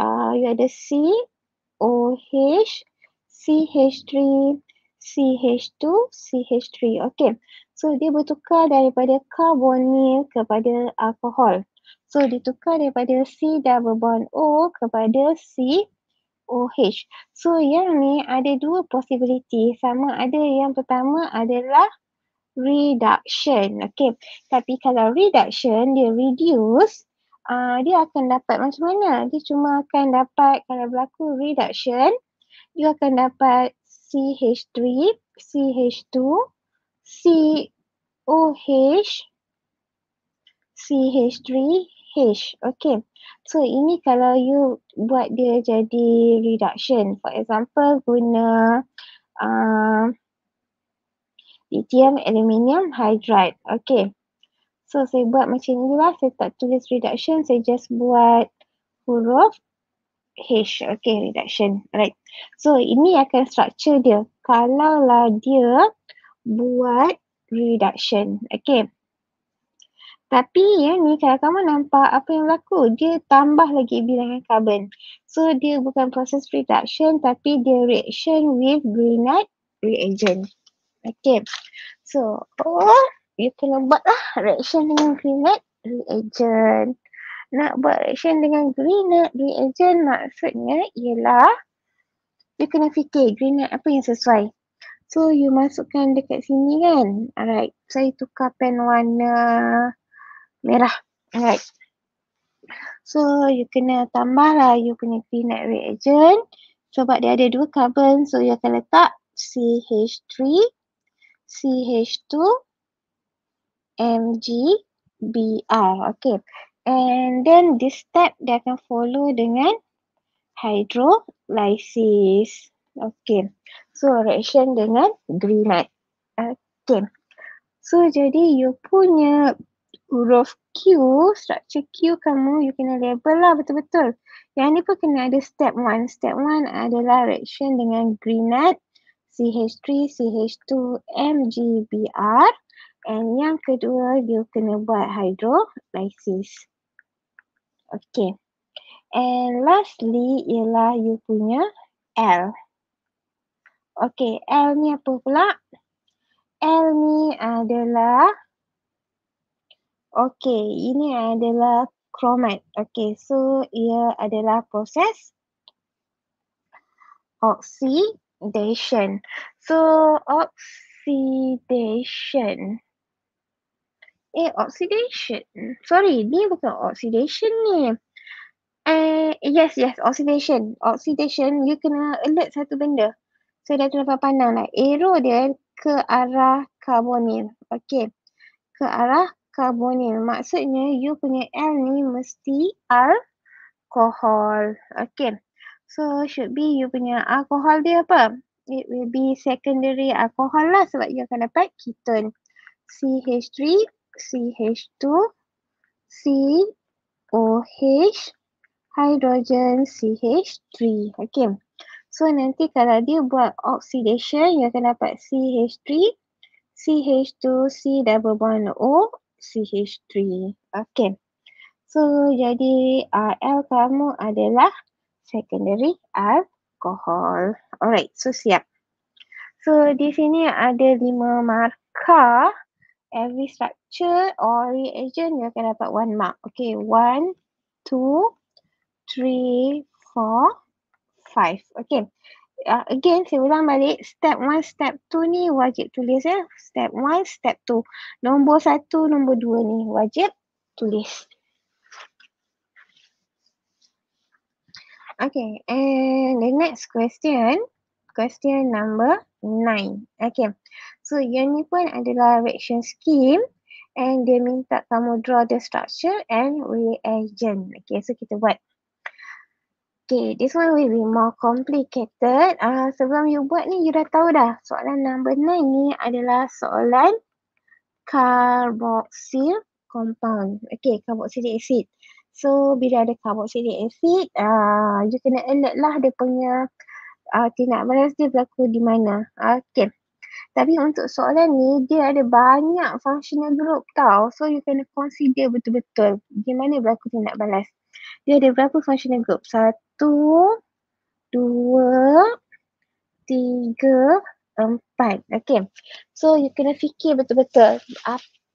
Speaker 1: uh, you ada C, OH, CH3, CH2, CH3. Okay. So dia bertukar daripada karbonil kepada alkohol. So ditukar daripada C double bond O kepada C OH. So yang ni ada dua possibility. Sama ada yang pertama adalah reduction. Okay. Tapi kalau reduction, dia reduce, uh, dia akan dapat macam mana? Dia cuma akan dapat, kalau berlaku reduction, dia akan dapat CH3, CH2, COH, CH3, H. Okay. So ini kalau you buat dia jadi reduction. For example, guna uh, lithium aluminium hydride. Okay. So saya buat macam ni lah. Saya tak tulis reduction. Saya just buat huruf H. Okay, reduction. Right. So ini akan structure dia. Kalau lah dia buat reduction. Okay. Tapi yang ni kalau kamu nampak apa yang berlaku, dia tambah lagi bilangan karbon. So dia bukan proses reduction tapi dia reaction with Grignard reagent. Okay. So, oh, you kena buat lah reaction dengan Grignard reagent. Nak buat reaction dengan Grignard reagent maksudnya ialah you kena fikir Grignard apa yang sesuai. So, you masukkan dekat sini kan. Alright. Saya tukar pen warna merah. Alright. So, you kena tambah lah you punya Grignard reagent. Sebab dia ada dua carbon. So, you akan letak CH3 CH2 MgBr. Okay. And then this step dia akan follow dengan hydrolysis. Okay. So reaction dengan Grignard. Okay. So jadi you punya huruf Q, structure Q kamu you kena label lah betul-betul. Yang ni pun kena ada step 1. Step 1 adalah reaction dengan Grignard CH3, CH2, MgBr. And yang kedua, dia kena buat hydrolysis. Okay. And lastly, ialah you punya L. Okay, L ni apa pula? L ni adalah Okay, ini adalah chromat. Okay, so ia adalah proses oxidation. So oxidation. Eh oxidation. Sorry, ni bukan oxidation ni. Eh yes yes oxidation. Oxidation you kena alert satu benda. So dah dapat pandang lah. Arrow dia ke arah karbonil. Okay. Ke arah karbonil. Maksudnya you punya L ni mesti alkohol. Okay. So should be you punya alkohol dia apa? It will be secondary alcohol lah sebab you akan dapat ketone. CH3, CH2, COH, hydrogen CH3. Okay. So nanti kalau dia buat oxidation, you akan dapat CH3, CH2, C double bond O, CH3. Okay. So jadi RL kamu adalah secondary alcohol. Alright, so siap. So di sini ada lima markah. Every structure or reagent you akan dapat one mark. Okay, one, two, three, four, five. Okay. uh, again saya ulang balik step 1 step 2 ni wajib tulis ya step 1 step 2 nombor 1 nombor 2 ni wajib tulis Okay, and the next question, question number nine. Okay, so yang ni pun adalah reaction scheme and dia minta kamu draw the structure and reagent. Okay, so kita buat. Okay, this one will be more complicated. Uh, sebelum you buat ni, you dah tahu dah. Soalan number nine ni adalah soalan carboxyl compound. Okay, carboxylic acid. So bila ada carboxylic acid, uh, you kena alert lah dia punya uh, tindak balas dia berlaku di mana. Okay. Tapi untuk soalan ni, dia ada banyak functional group tau. So you kena consider betul-betul gimana berlaku tindak balas. Dia ada berapa functional group? Satu, dua, tiga, empat. Okay. So you kena fikir betul-betul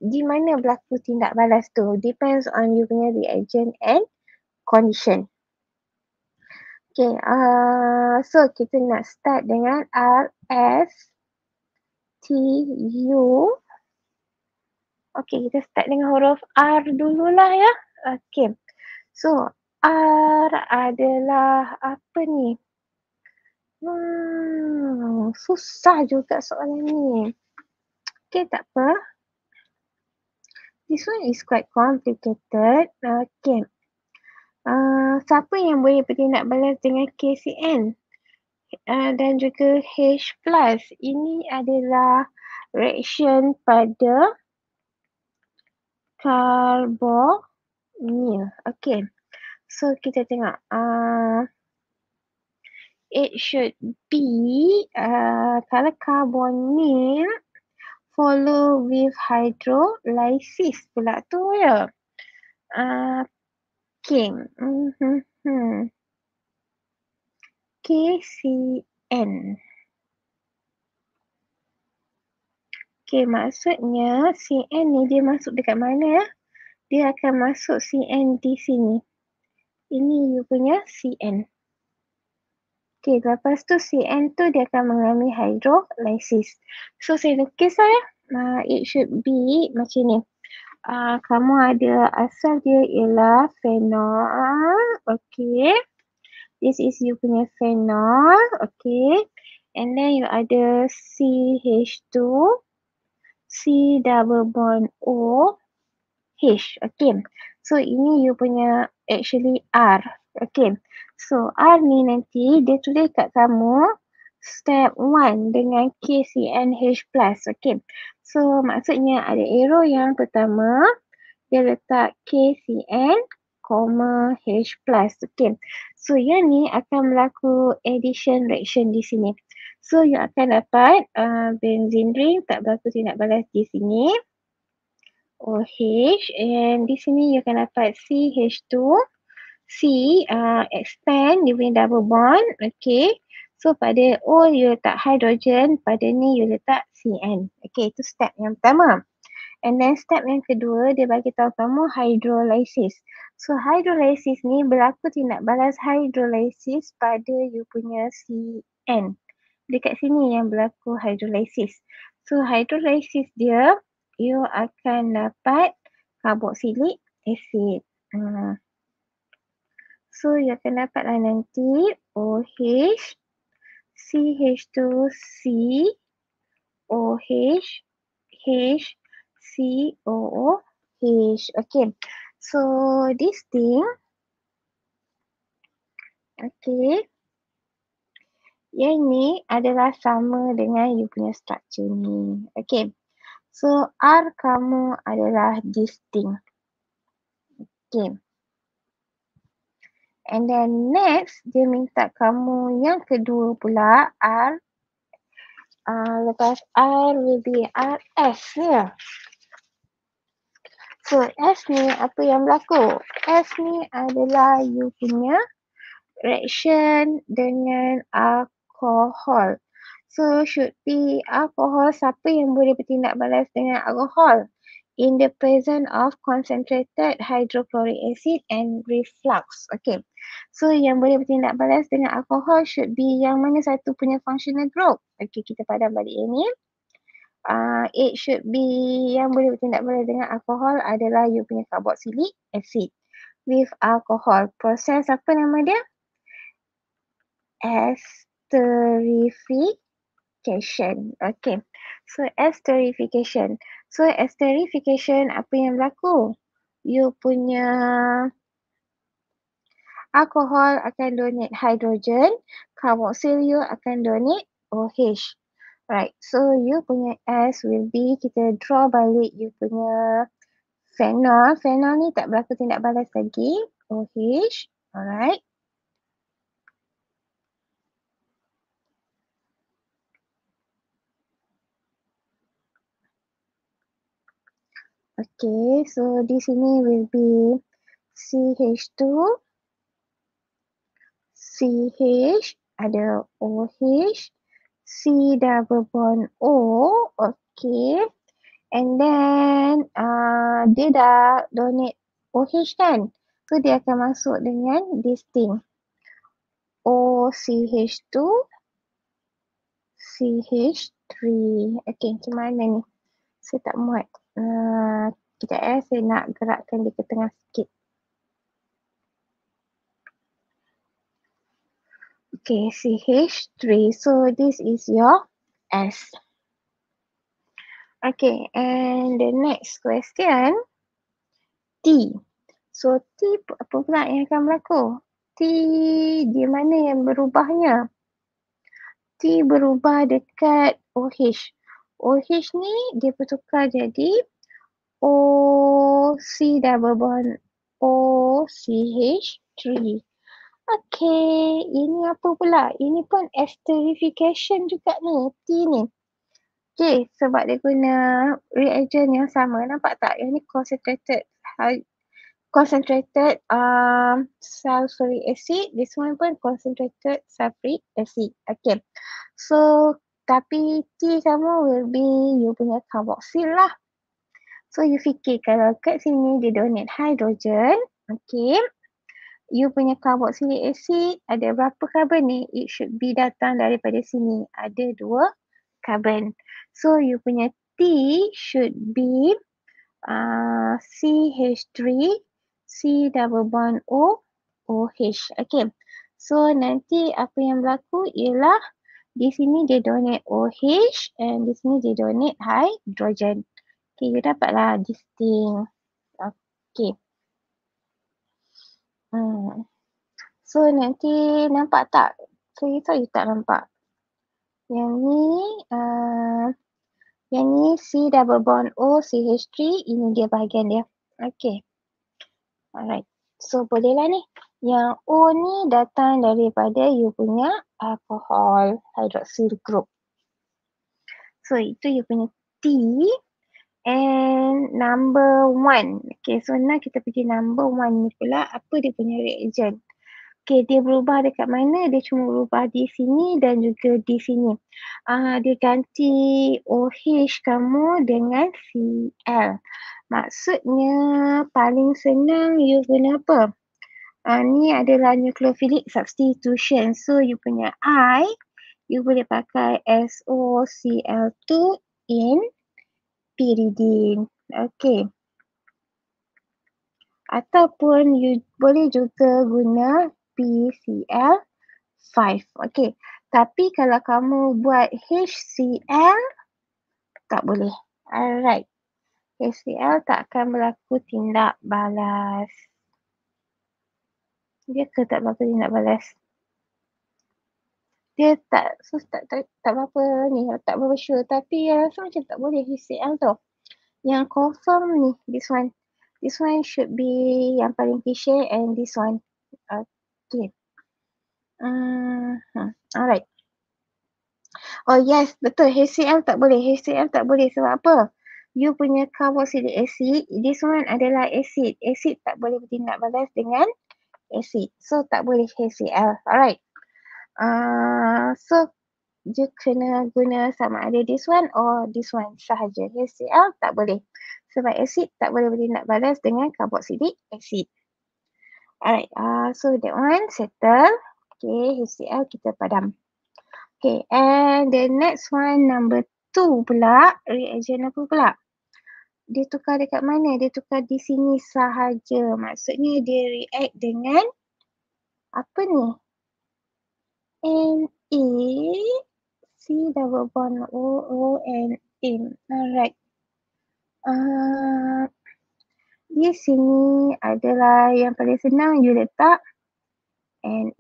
Speaker 1: di mana berlaku tindak balas tu depends on you punya reagent and condition. Okay, uh, so kita nak start dengan R, S, T, U. Okay, kita start dengan huruf R dululah ya. Okay, so R adalah apa ni? Hmm, susah juga soalan ni. Okay, tak apa. This one is quite complicated. Okay. Uh, siapa yang boleh bertindak balas dengan KCN? Uh, dan juga H plus. Ini adalah reaction pada carbonyl. Okay. So kita tengok. Uh, it should be uh, kalau carbonyl follow with hydrolysis pula tu ya. Uh, okay. Mm-hmm. KCN. Okay, maksudnya CN ni dia masuk dekat mana ya? Dia akan masuk CN di sini. Ini you punya CN. Okay, lepas tu CN tu dia akan mengalami hydrolysis. So saya lukis lah ya. Uh, it should be macam ni. Uh, kamu ada asal dia ialah phenol. Okay. This is you punya phenol. Okay. And then you ada CH2. C double bond O. H. Okay. So ini you punya actually R. Okay. So R ni nanti dia tulis kat kamu step 1 dengan KCNH plus. Okay. So maksudnya ada arrow yang pertama dia letak KCN, H plus. Okay. So yang ni akan berlaku addition reaction di sini. So you akan dapat uh, benzene ring tak berlaku tindak balas di sini. OH and di sini you akan dapat CH2 C uh, expand dia punya double bond. Okay. So pada O you letak hydrogen, pada ni you letak CN. Okay, itu step yang pertama. And then step yang kedua, dia bagi tahu kamu hydrolysis. So hydrolysis ni berlaku tindak balas hydrolysis pada you punya CN. Dekat sini yang berlaku hydrolysis. So hydrolysis dia, you akan dapat carboxylic acid. Hmm. So you akan dapatlah nanti OH CH2C OH H C O O H. Okay. So this thing Okay. Yang ni adalah sama dengan you punya structure ni. Okay. So R kamu adalah distinct. Okay. And then next, dia minta kamu yang kedua pula R. Uh, lepas R will be RS ya. So S ni apa yang berlaku? S ni adalah you punya reaction dengan alkohol. So should be alkohol siapa yang boleh bertindak balas dengan alkohol? in the presence of concentrated hydrochloric acid and reflux. Okay. So yang boleh bertindak balas dengan alkohol should be yang mana satu punya functional group. Okay, kita padam balik yang ni. Uh, it should be yang boleh bertindak balas dengan alkohol adalah you punya carboxylic acid with alcohol. Proses apa nama dia? Esterification. Okay. So esterification. So esterification apa yang berlaku? You punya alkohol akan donate hydrogen, carboxyl you akan donate OH. Right, so you punya S will be, kita draw balik you punya phenol. Phenol ni tak berlaku tindak balas lagi, OH. Alright. Okay, so di sini will be CH2 CH, ada OH, C double bond O, okay. And then uh, dia dah donate OH kan? So dia akan masuk dengan this thing. OCH2, CH3. Okay, macam mana ni? Saya tak muat. Uh, kita eh, saya nak gerakkan dia ke tengah sikit. Okay, CH3. So this is your S. Okay, and the next question, T. So T apa pula yang akan berlaku? T di mana yang berubahnya? T berubah dekat OH. OH ni dia bertukar jadi OC double bond OCH3. Okay, ini apa pula? Ini pun esterification juga ni, T ni. Okay, sebab dia guna reagent yang sama. Nampak tak? Yang ni concentrated concentrated um, sulfuric acid. This one pun concentrated sulfuric acid. Okay. So, tapi T kamu will be you punya carboxyl lah. So, you fikir kalau kat sini dia donate hydrogen. Okay you punya carboxylic acid ada berapa carbon ni? It should be datang daripada sini. Ada dua carbon. So you punya T should be uh, CH3, C double bond O, OH. Okay. So nanti apa yang berlaku ialah di sini dia donate OH and di sini dia donate hydrogen. Okay, you dapatlah this thing. Okay. Hmm. So nanti nampak tak? You tahu you tak nampak. Yang ni, uh, yang ni C double bond O CH3, ini dia bahagian dia. Okay. Alright. So bolehlah ni. Yang O ni datang daripada you punya alcohol hydroxyl group. So itu you punya T. And number one. Okay, so now kita pergi number one ni pula. Apa dia punya reagent? Okay, dia berubah dekat mana? Dia cuma berubah di sini dan juga di sini. Uh, dia ganti OH kamu dengan Cl. Maksudnya paling senang you guna apa? Uh, ni adalah nucleophilic substitution. So you punya I, you boleh pakai SOCl2 in pyridine. Okey. Ataupun you boleh juga guna PCl5. Okey. Tapi kalau kamu buat HCl tak boleh. Alright. HCl tak akan berlaku tindak balas. Dia ke tak berlaku tindak balas? Dia tak so tak tak, tak berapa ni tak berapa sure. Tapi uh, rasa macam tak boleh HCl tu. Yang confirm ni this one. This one should be yang paling cliche and this one. Okay. Uh, huh. alright. Oh yes betul. HCl tak boleh. HCl tak boleh. Sebab apa? You punya carboxylic acid this one adalah acid. Acid tak boleh bertindak balas dengan acid. So tak boleh HCl alright Uh, so dia kena guna sama ada this one or this one sahaja. HCl tak boleh. Sebab acid tak boleh bertindak balas dengan carboxylic acid. Alright, uh, so that one settle. Okay, HCl kita padam. Okay, and the next one number two pula, reagen apa pula? Dia tukar dekat mana? Dia tukar di sini sahaja. Maksudnya dia react dengan apa ni? Na C double bond O O N M. Alright. Uh, di sini adalah yang paling senang you letak Na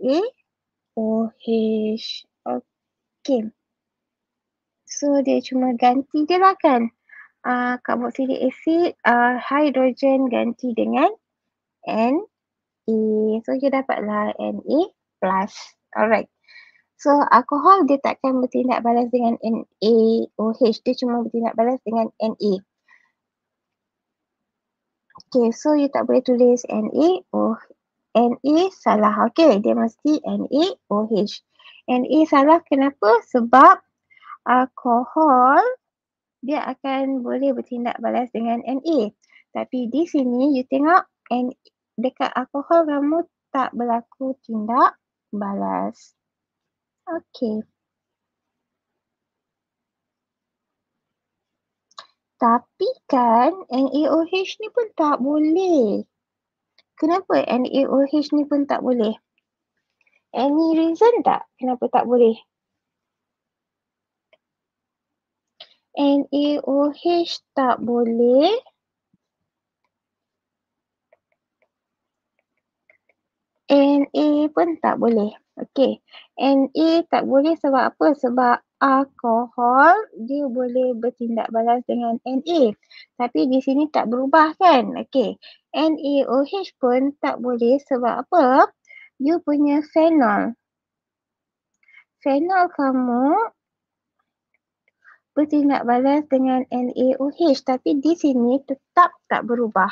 Speaker 1: OH. Okay. So dia cuma ganti je lah kan. Uh, carboxylic acid uh, hydrogen ganti dengan Na. So you dapatlah Na plus. Alright. So alkohol dia takkan bertindak balas dengan NaOH. Dia cuma bertindak balas dengan Na. Okay, so you tak boleh tulis Na, oh, Na salah. Okay, dia mesti NaOH. Na salah kenapa? Sebab alkohol dia akan boleh bertindak balas dengan Na. Tapi di sini you tengok N, dekat alkohol kamu tak berlaku tindak balas. Okay. Tapi kan NaOH ni pun tak boleh. Kenapa NaOH ni pun tak boleh? Any reason tak kenapa tak boleh? NaOH tak boleh. Na pun tak boleh. Okay. Na tak boleh sebab apa? Sebab alkohol dia boleh bertindak balas dengan Na. Tapi di sini tak berubah kan? Okey. NaOH pun tak boleh sebab apa? You punya phenol. Phenol kamu bertindak balas dengan NaOH tapi di sini tetap tak berubah.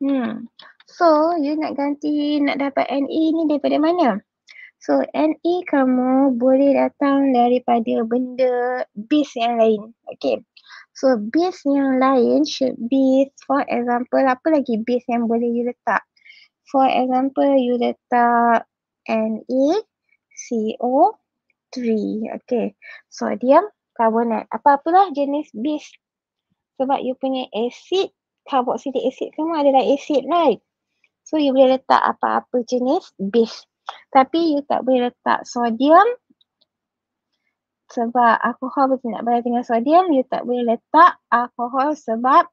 Speaker 1: Hmm. So, you nak ganti, nak dapat Na ni daripada mana? So Na kamu boleh datang daripada benda base yang lain. Okay. So base yang lain should be for example apa lagi base yang boleh you letak. For example you letak NaCO3. Okay. Sodium carbonate. Apa-apalah jenis base. Sebab you punya acid, carboxylic acid semua adalah acid right. So you boleh letak apa-apa jenis base. Tapi you tak boleh letak sodium sebab alkohol bertindak balas dengan sodium. You tak boleh letak alkohol sebab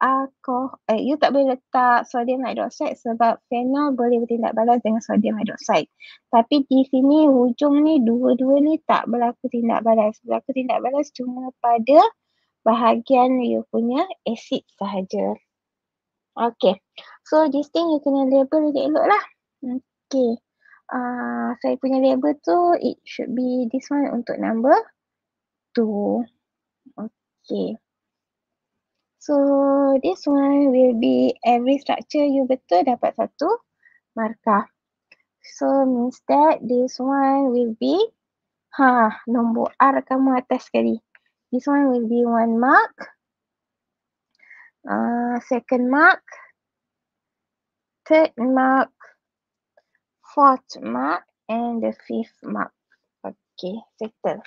Speaker 1: alkohol, eh, you tak boleh letak sodium hydroxide sebab phenol boleh bertindak balas dengan sodium hydroxide. Tapi di sini hujung ni dua-dua ni tak berlaku tindak balas. Berlaku tindak balas cuma pada bahagian you punya acid sahaja. Okay. So this thing you kena label elok-elok lah. Okay uh, saya punya label tu it should be this one untuk number two. Okay. So this one will be every structure you betul dapat satu markah. So means that this one will be ha nombor R kamu atas sekali. This one will be one mark. Uh, second mark. Third mark fourth mark and the fifth mark. Okay, settle.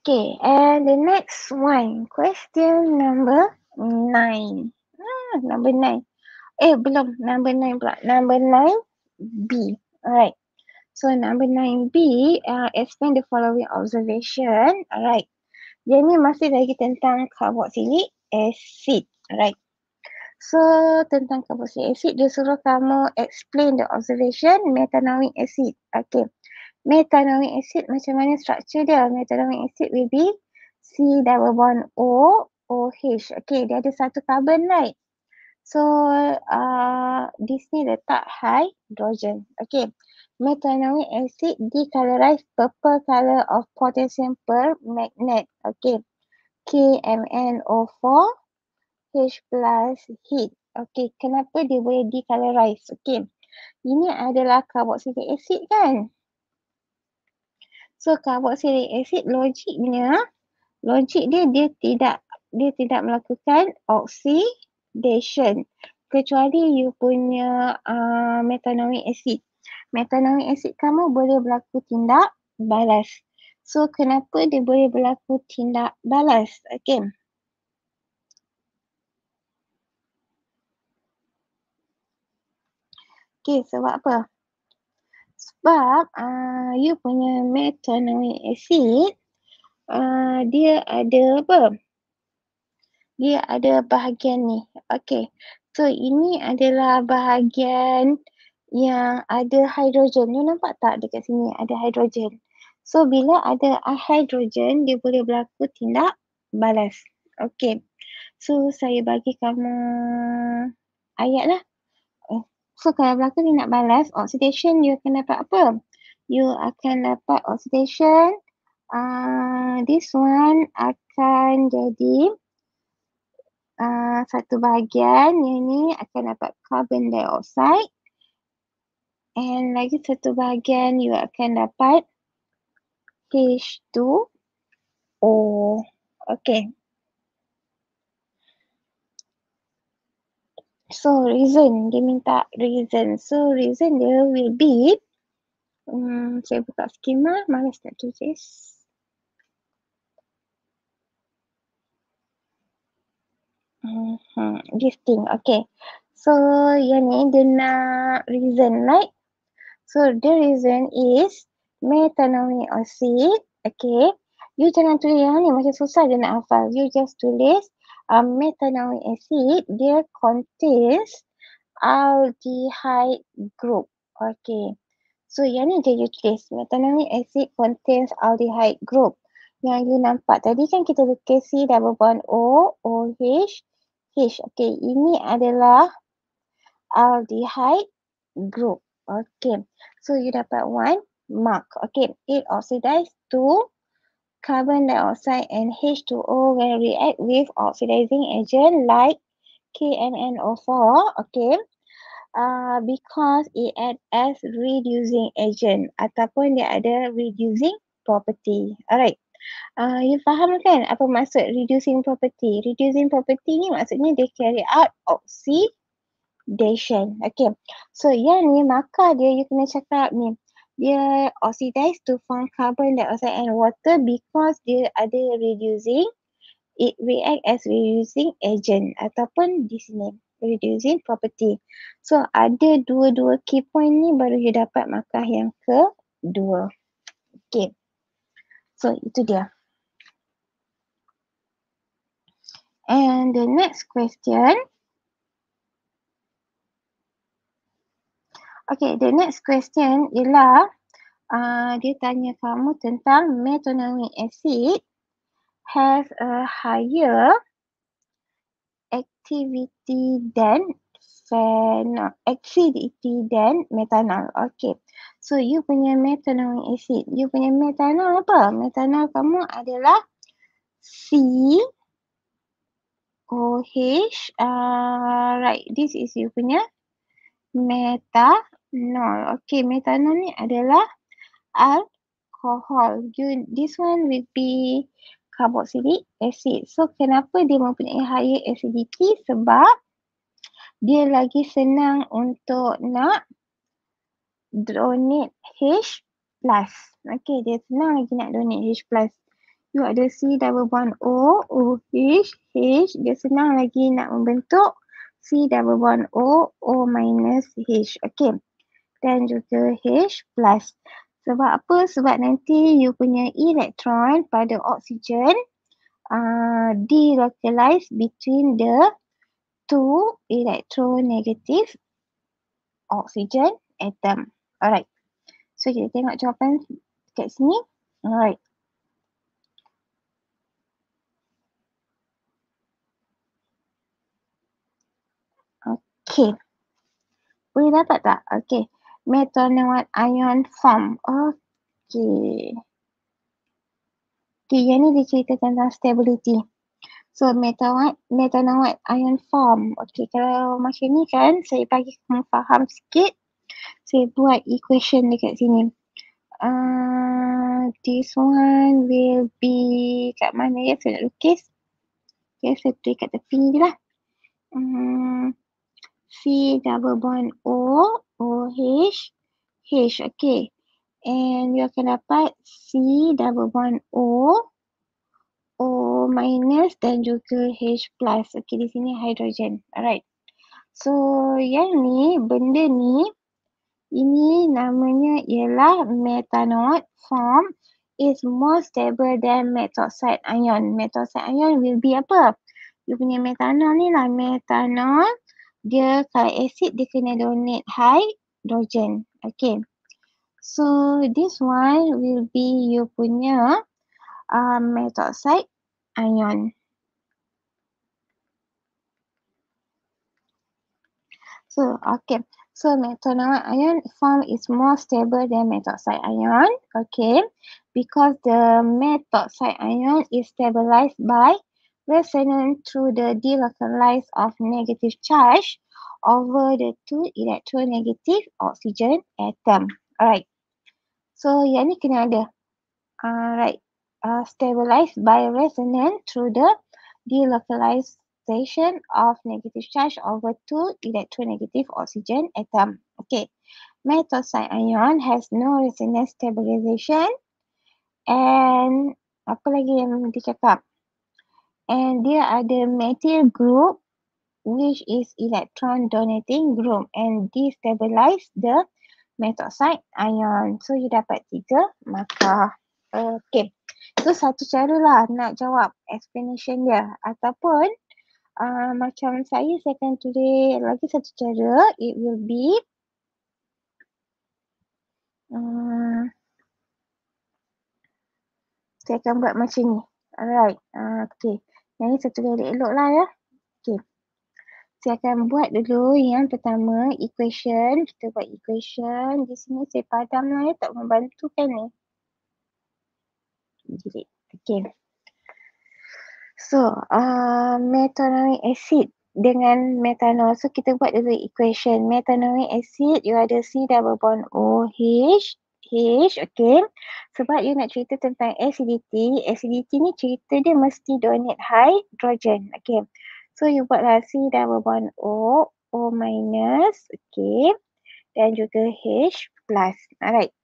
Speaker 1: Okay, and the next one, question number nine. Ah, number nine. Eh, belum. Number nine pula. Number nine, B. Alright. So, number nine B, uh, explain the following observation. Alright. Dia ni masih lagi tentang carboxylic acid. Alright. So tentang carboxylic acid dia suruh kamu explain the observation metanoic acid. Okay. Metanoic acid macam mana structure dia? Metanoic acid will be C double bond O OH. Okay, dia ada satu carbon right. So uh, di sini letak hydrogen. Okay. Metanoic acid decolorize purple color of potassium per magnet. Okay. KMNO4 H plus heat. Okay, kenapa dia boleh decolorize? Okay, ini adalah carboxylic acid kan? So carboxylic acid logiknya, logik dia dia tidak dia tidak melakukan oxidation. Kecuali you punya uh, metanoic acid. Metanoic acid kamu boleh berlaku tindak balas. So kenapa dia boleh berlaku tindak balas? Okay. Okay, sebab apa? Sebab uh, you punya metanoic acid uh, dia ada apa? Dia ada bahagian ni. Okay. So ini adalah bahagian yang ada hidrogen. You nampak tak dekat sini ada hidrogen. So bila ada hidrogen dia boleh berlaku tindak balas. Okay. So saya bagi kamu ayat lah. So kalau berlaku dia nak balas oxidation you akan dapat apa? You akan dapat oxidation. Uh, this one akan jadi uh, satu bahagian yang ni akan dapat carbon dioxide. And lagi satu bahagian you akan dapat H2O. Okay. So reason, dia minta reason. So reason dia will be, um, saya buka skema, malas nak tulis. This thing, okay. So yang ni dia nak reason, right? So the reason is metanoic acid, okay. You jangan tulis yang ni, macam susah dia nak hafal. You just tulis um, metanoic acid dia contains aldehyde group. Okay. So yang ni je you tulis. Metanoic acid contains aldehyde group. Yang you nampak tadi kan kita kasi double bond O, OH, H. Okay. Ini adalah aldehyde group. Okay. So you dapat one mark. Okay. It oxidized to carbon dioxide and H2O will react with oxidizing agent like KNNO4, okay, uh, because it act as reducing agent ataupun dia ada reducing property. Alright. Uh, you faham kan apa maksud reducing property? Reducing property ni maksudnya dia carry out oxidation. Okay. So yang ni maka dia you kena cakap ni dia oxidize to form carbon dioxide and water because dia ada reducing it react as reducing agent ataupun di sini reducing property. So ada dua-dua key point ni baru you dapat markah yang kedua. Okay. So itu dia. And the next question. Okay, the next question ialah uh, dia tanya kamu tentang metonymic acid has a higher activity than phenol, activity than methanol. Okay. So you punya metonymic acid, you punya methanol apa? Methanol kamu adalah C OH. Uh, right, this is you punya meta methanol. Okay, methanol ni adalah alcohol. You, this one will be carboxylic acid. So, kenapa dia mempunyai higher acidity? Sebab dia lagi senang untuk nak donate H plus. Okay, dia senang lagi nak donate H plus. You ada C double bond O, O, H, H. Dia senang lagi nak membentuk C double bond O, O minus H. Okay dan juga H plus. Sebab apa? Sebab nanti you punya elektron pada oksigen uh, delocalize between the two electronegative oxygen atom. Alright. So kita tengok jawapan kat sini. Alright. Okay. Boleh dapat tak? Okay methanol ion form. Okay. Okay, yang ni dia cerita tentang stability. So, methanol, methanol ion form. Okay, kalau macam ni kan, saya bagi kamu faham sikit. Saya buat equation dekat sini. Uh, this one will be kat mana ya saya nak lukis. Okay, saya tulis kat tepi ni lah. um, C double bond O, OH, H. Okay. And you akan dapat C double bond O, O minus dan juga H plus. Okay, di sini hydrogen. Alright. So, yang ni, benda ni, ini namanya ialah methanol form is more stable than methoxide ion. Methoxide ion will be apa? You punya methanol ni lah. Methanol, dia kalau acid, dia kena donate hydrogen. Okay. So this one will be you punya uh, methoxide ion. So okay. So methanol ion form is more stable than methoxide ion. Okay. Because the methoxide ion is stabilized by resonance through the delocalized of negative charge over the two electronegative oxygen atom. Alright. So yang ni kena ada. Alright. Uh, stabilized by resonance through the delocalization of negative charge over two electronegative oxygen atom. Okay. Methoxide ion has no resonance stabilization and apa lagi yang dicakap? And dia ada methyl group which is electron donating group and destabilize the methoxide ion. So you dapat tiga markah. Okay. Itu satu cara lah nak jawab explanation dia. Ataupun uh, macam saya, saya akan tulis lagi satu cara. It will be uh, saya akan buat macam ni. Alright. Uh, okay. Yang ni satu kali elok lah ya. Okay saya akan buat dulu yang pertama equation. Kita buat equation. Di sini saya padam lah ya. Tak membantu kan ni. Jadi, okay. So, uh, methanolic acid dengan methanol. So, kita buat dulu equation. Methanolic acid, you ada C double bond OH. Okay. Sebab you nak cerita tentang acidity. Acidity ni cerita dia mesti donate hydrogen. Okay. So you buatlah C double bond O, O minus, okay. Dan juga H plus. Alright.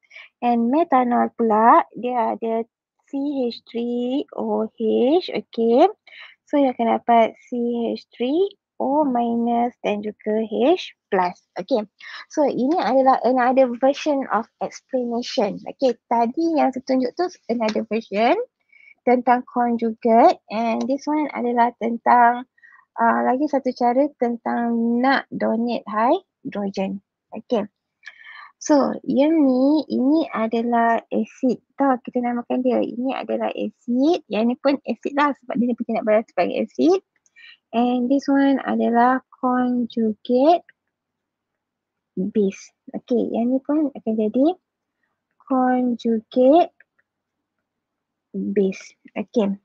Speaker 1: And methanol pula, dia ada CH3OH, okay. So you akan dapat CH3O minus dan juga H plus. Okay. So ini adalah another version of explanation. Okay. Tadi yang saya tunjuk tu another version tentang conjugate and this one adalah tentang uh, lagi satu cara tentang nak donate hydrogen. Okay. So, yang ni, ini adalah acid tau kita namakan dia. Ini adalah acid. Yang ni pun acid lah sebab dia kita nak balas sebagai acid. And this one adalah conjugate base. Okay, yang ni pun akan jadi conjugate base. Okay.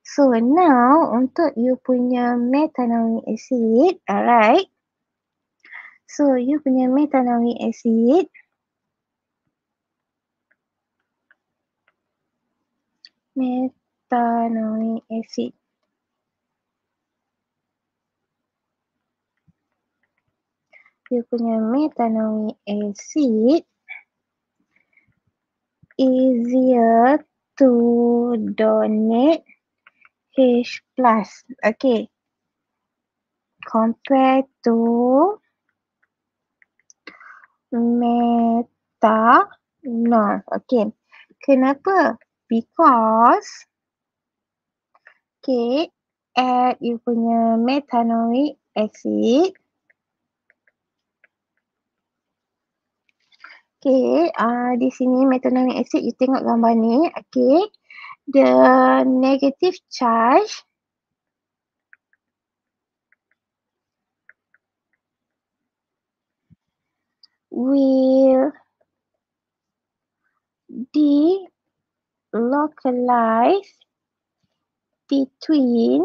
Speaker 1: So now untuk you punya methanolic acid, alright. So you punya methanolic acid methanolic acid you punya methanolic acid easier to donate H plus. Okay. Compare to methanol. Okay. Kenapa? Because okay, add you punya methanolic acid. Okay, uh, di sini methanolic acid, you tengok gambar ni. Okay, the negative charge will delocalize between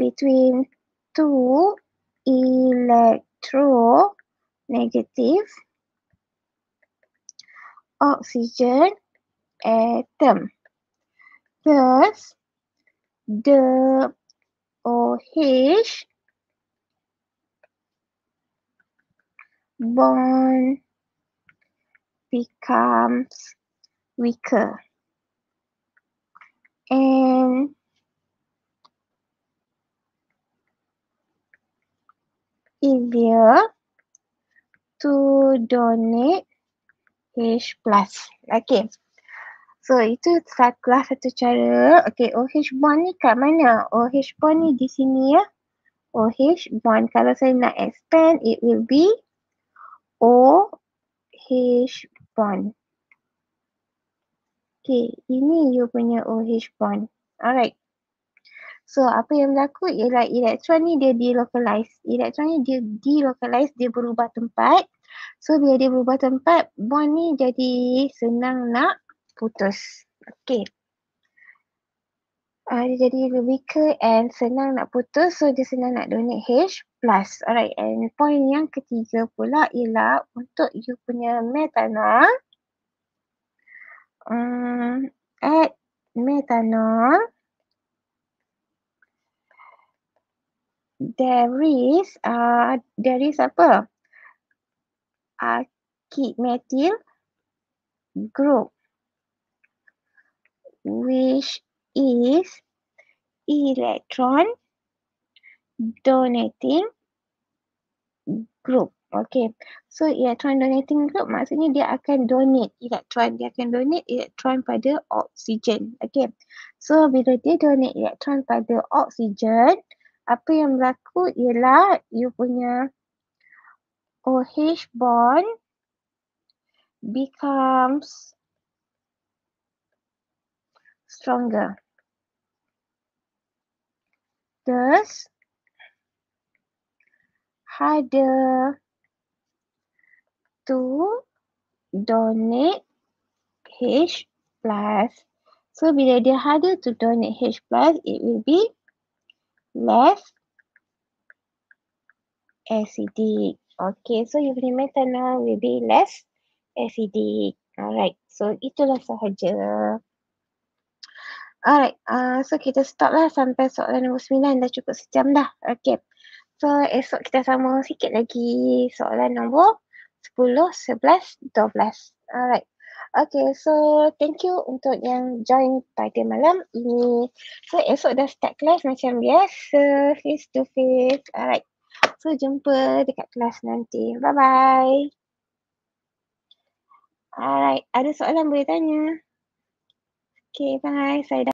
Speaker 1: between two electronegative oxygen atom. Thus, the OH bond becomes weaker. And easier to donate H plus. Okay. So itu salah satu cara. Okay, OH bond ni kat mana? OH bond ni di sini ya. OH bond. Kalau saya nak expand, it will be OH bond. Okay, ini you punya OH bond. Alright. So, apa yang berlaku ialah elektron ni dia delocalize. Elektron ni dia delocalize, dia berubah tempat. So, bila dia berubah tempat, bond ni jadi senang nak putus. Okay. Uh, dia jadi weaker and senang nak putus. So, dia senang nak donate H plus. Alright. And point yang ketiga pula ialah untuk you punya methanol. Um, add methanol. There is, uh, there is apa? Akid methyl group which is electron donating group. Okay. So electron donating group maksudnya dia akan donate electron. Dia akan donate electron pada oksigen. Okay. So bila dia donate electron pada oksigen, apa yang berlaku ialah you punya OH bond becomes stronger. Thus, harder to donate H plus. So, bila dia harder to donate H plus, it will be less acidic. Okay, so your methanol will be less acidic. Alright, so itulah sahaja. Alright, uh, so kita stop lah sampai soalan nombor sembilan dah cukup sejam dah. Okay. So esok kita sama sikit lagi soalan nombor sepuluh, sebelas, dua belas. Alright. Okay, so thank you untuk yang join pada malam ini. So esok dah start kelas macam biasa, face to face. Alright. So jumpa dekat kelas nanti. Bye bye. Alright, ada soalan boleh tanya. Okay, bye. Saya dah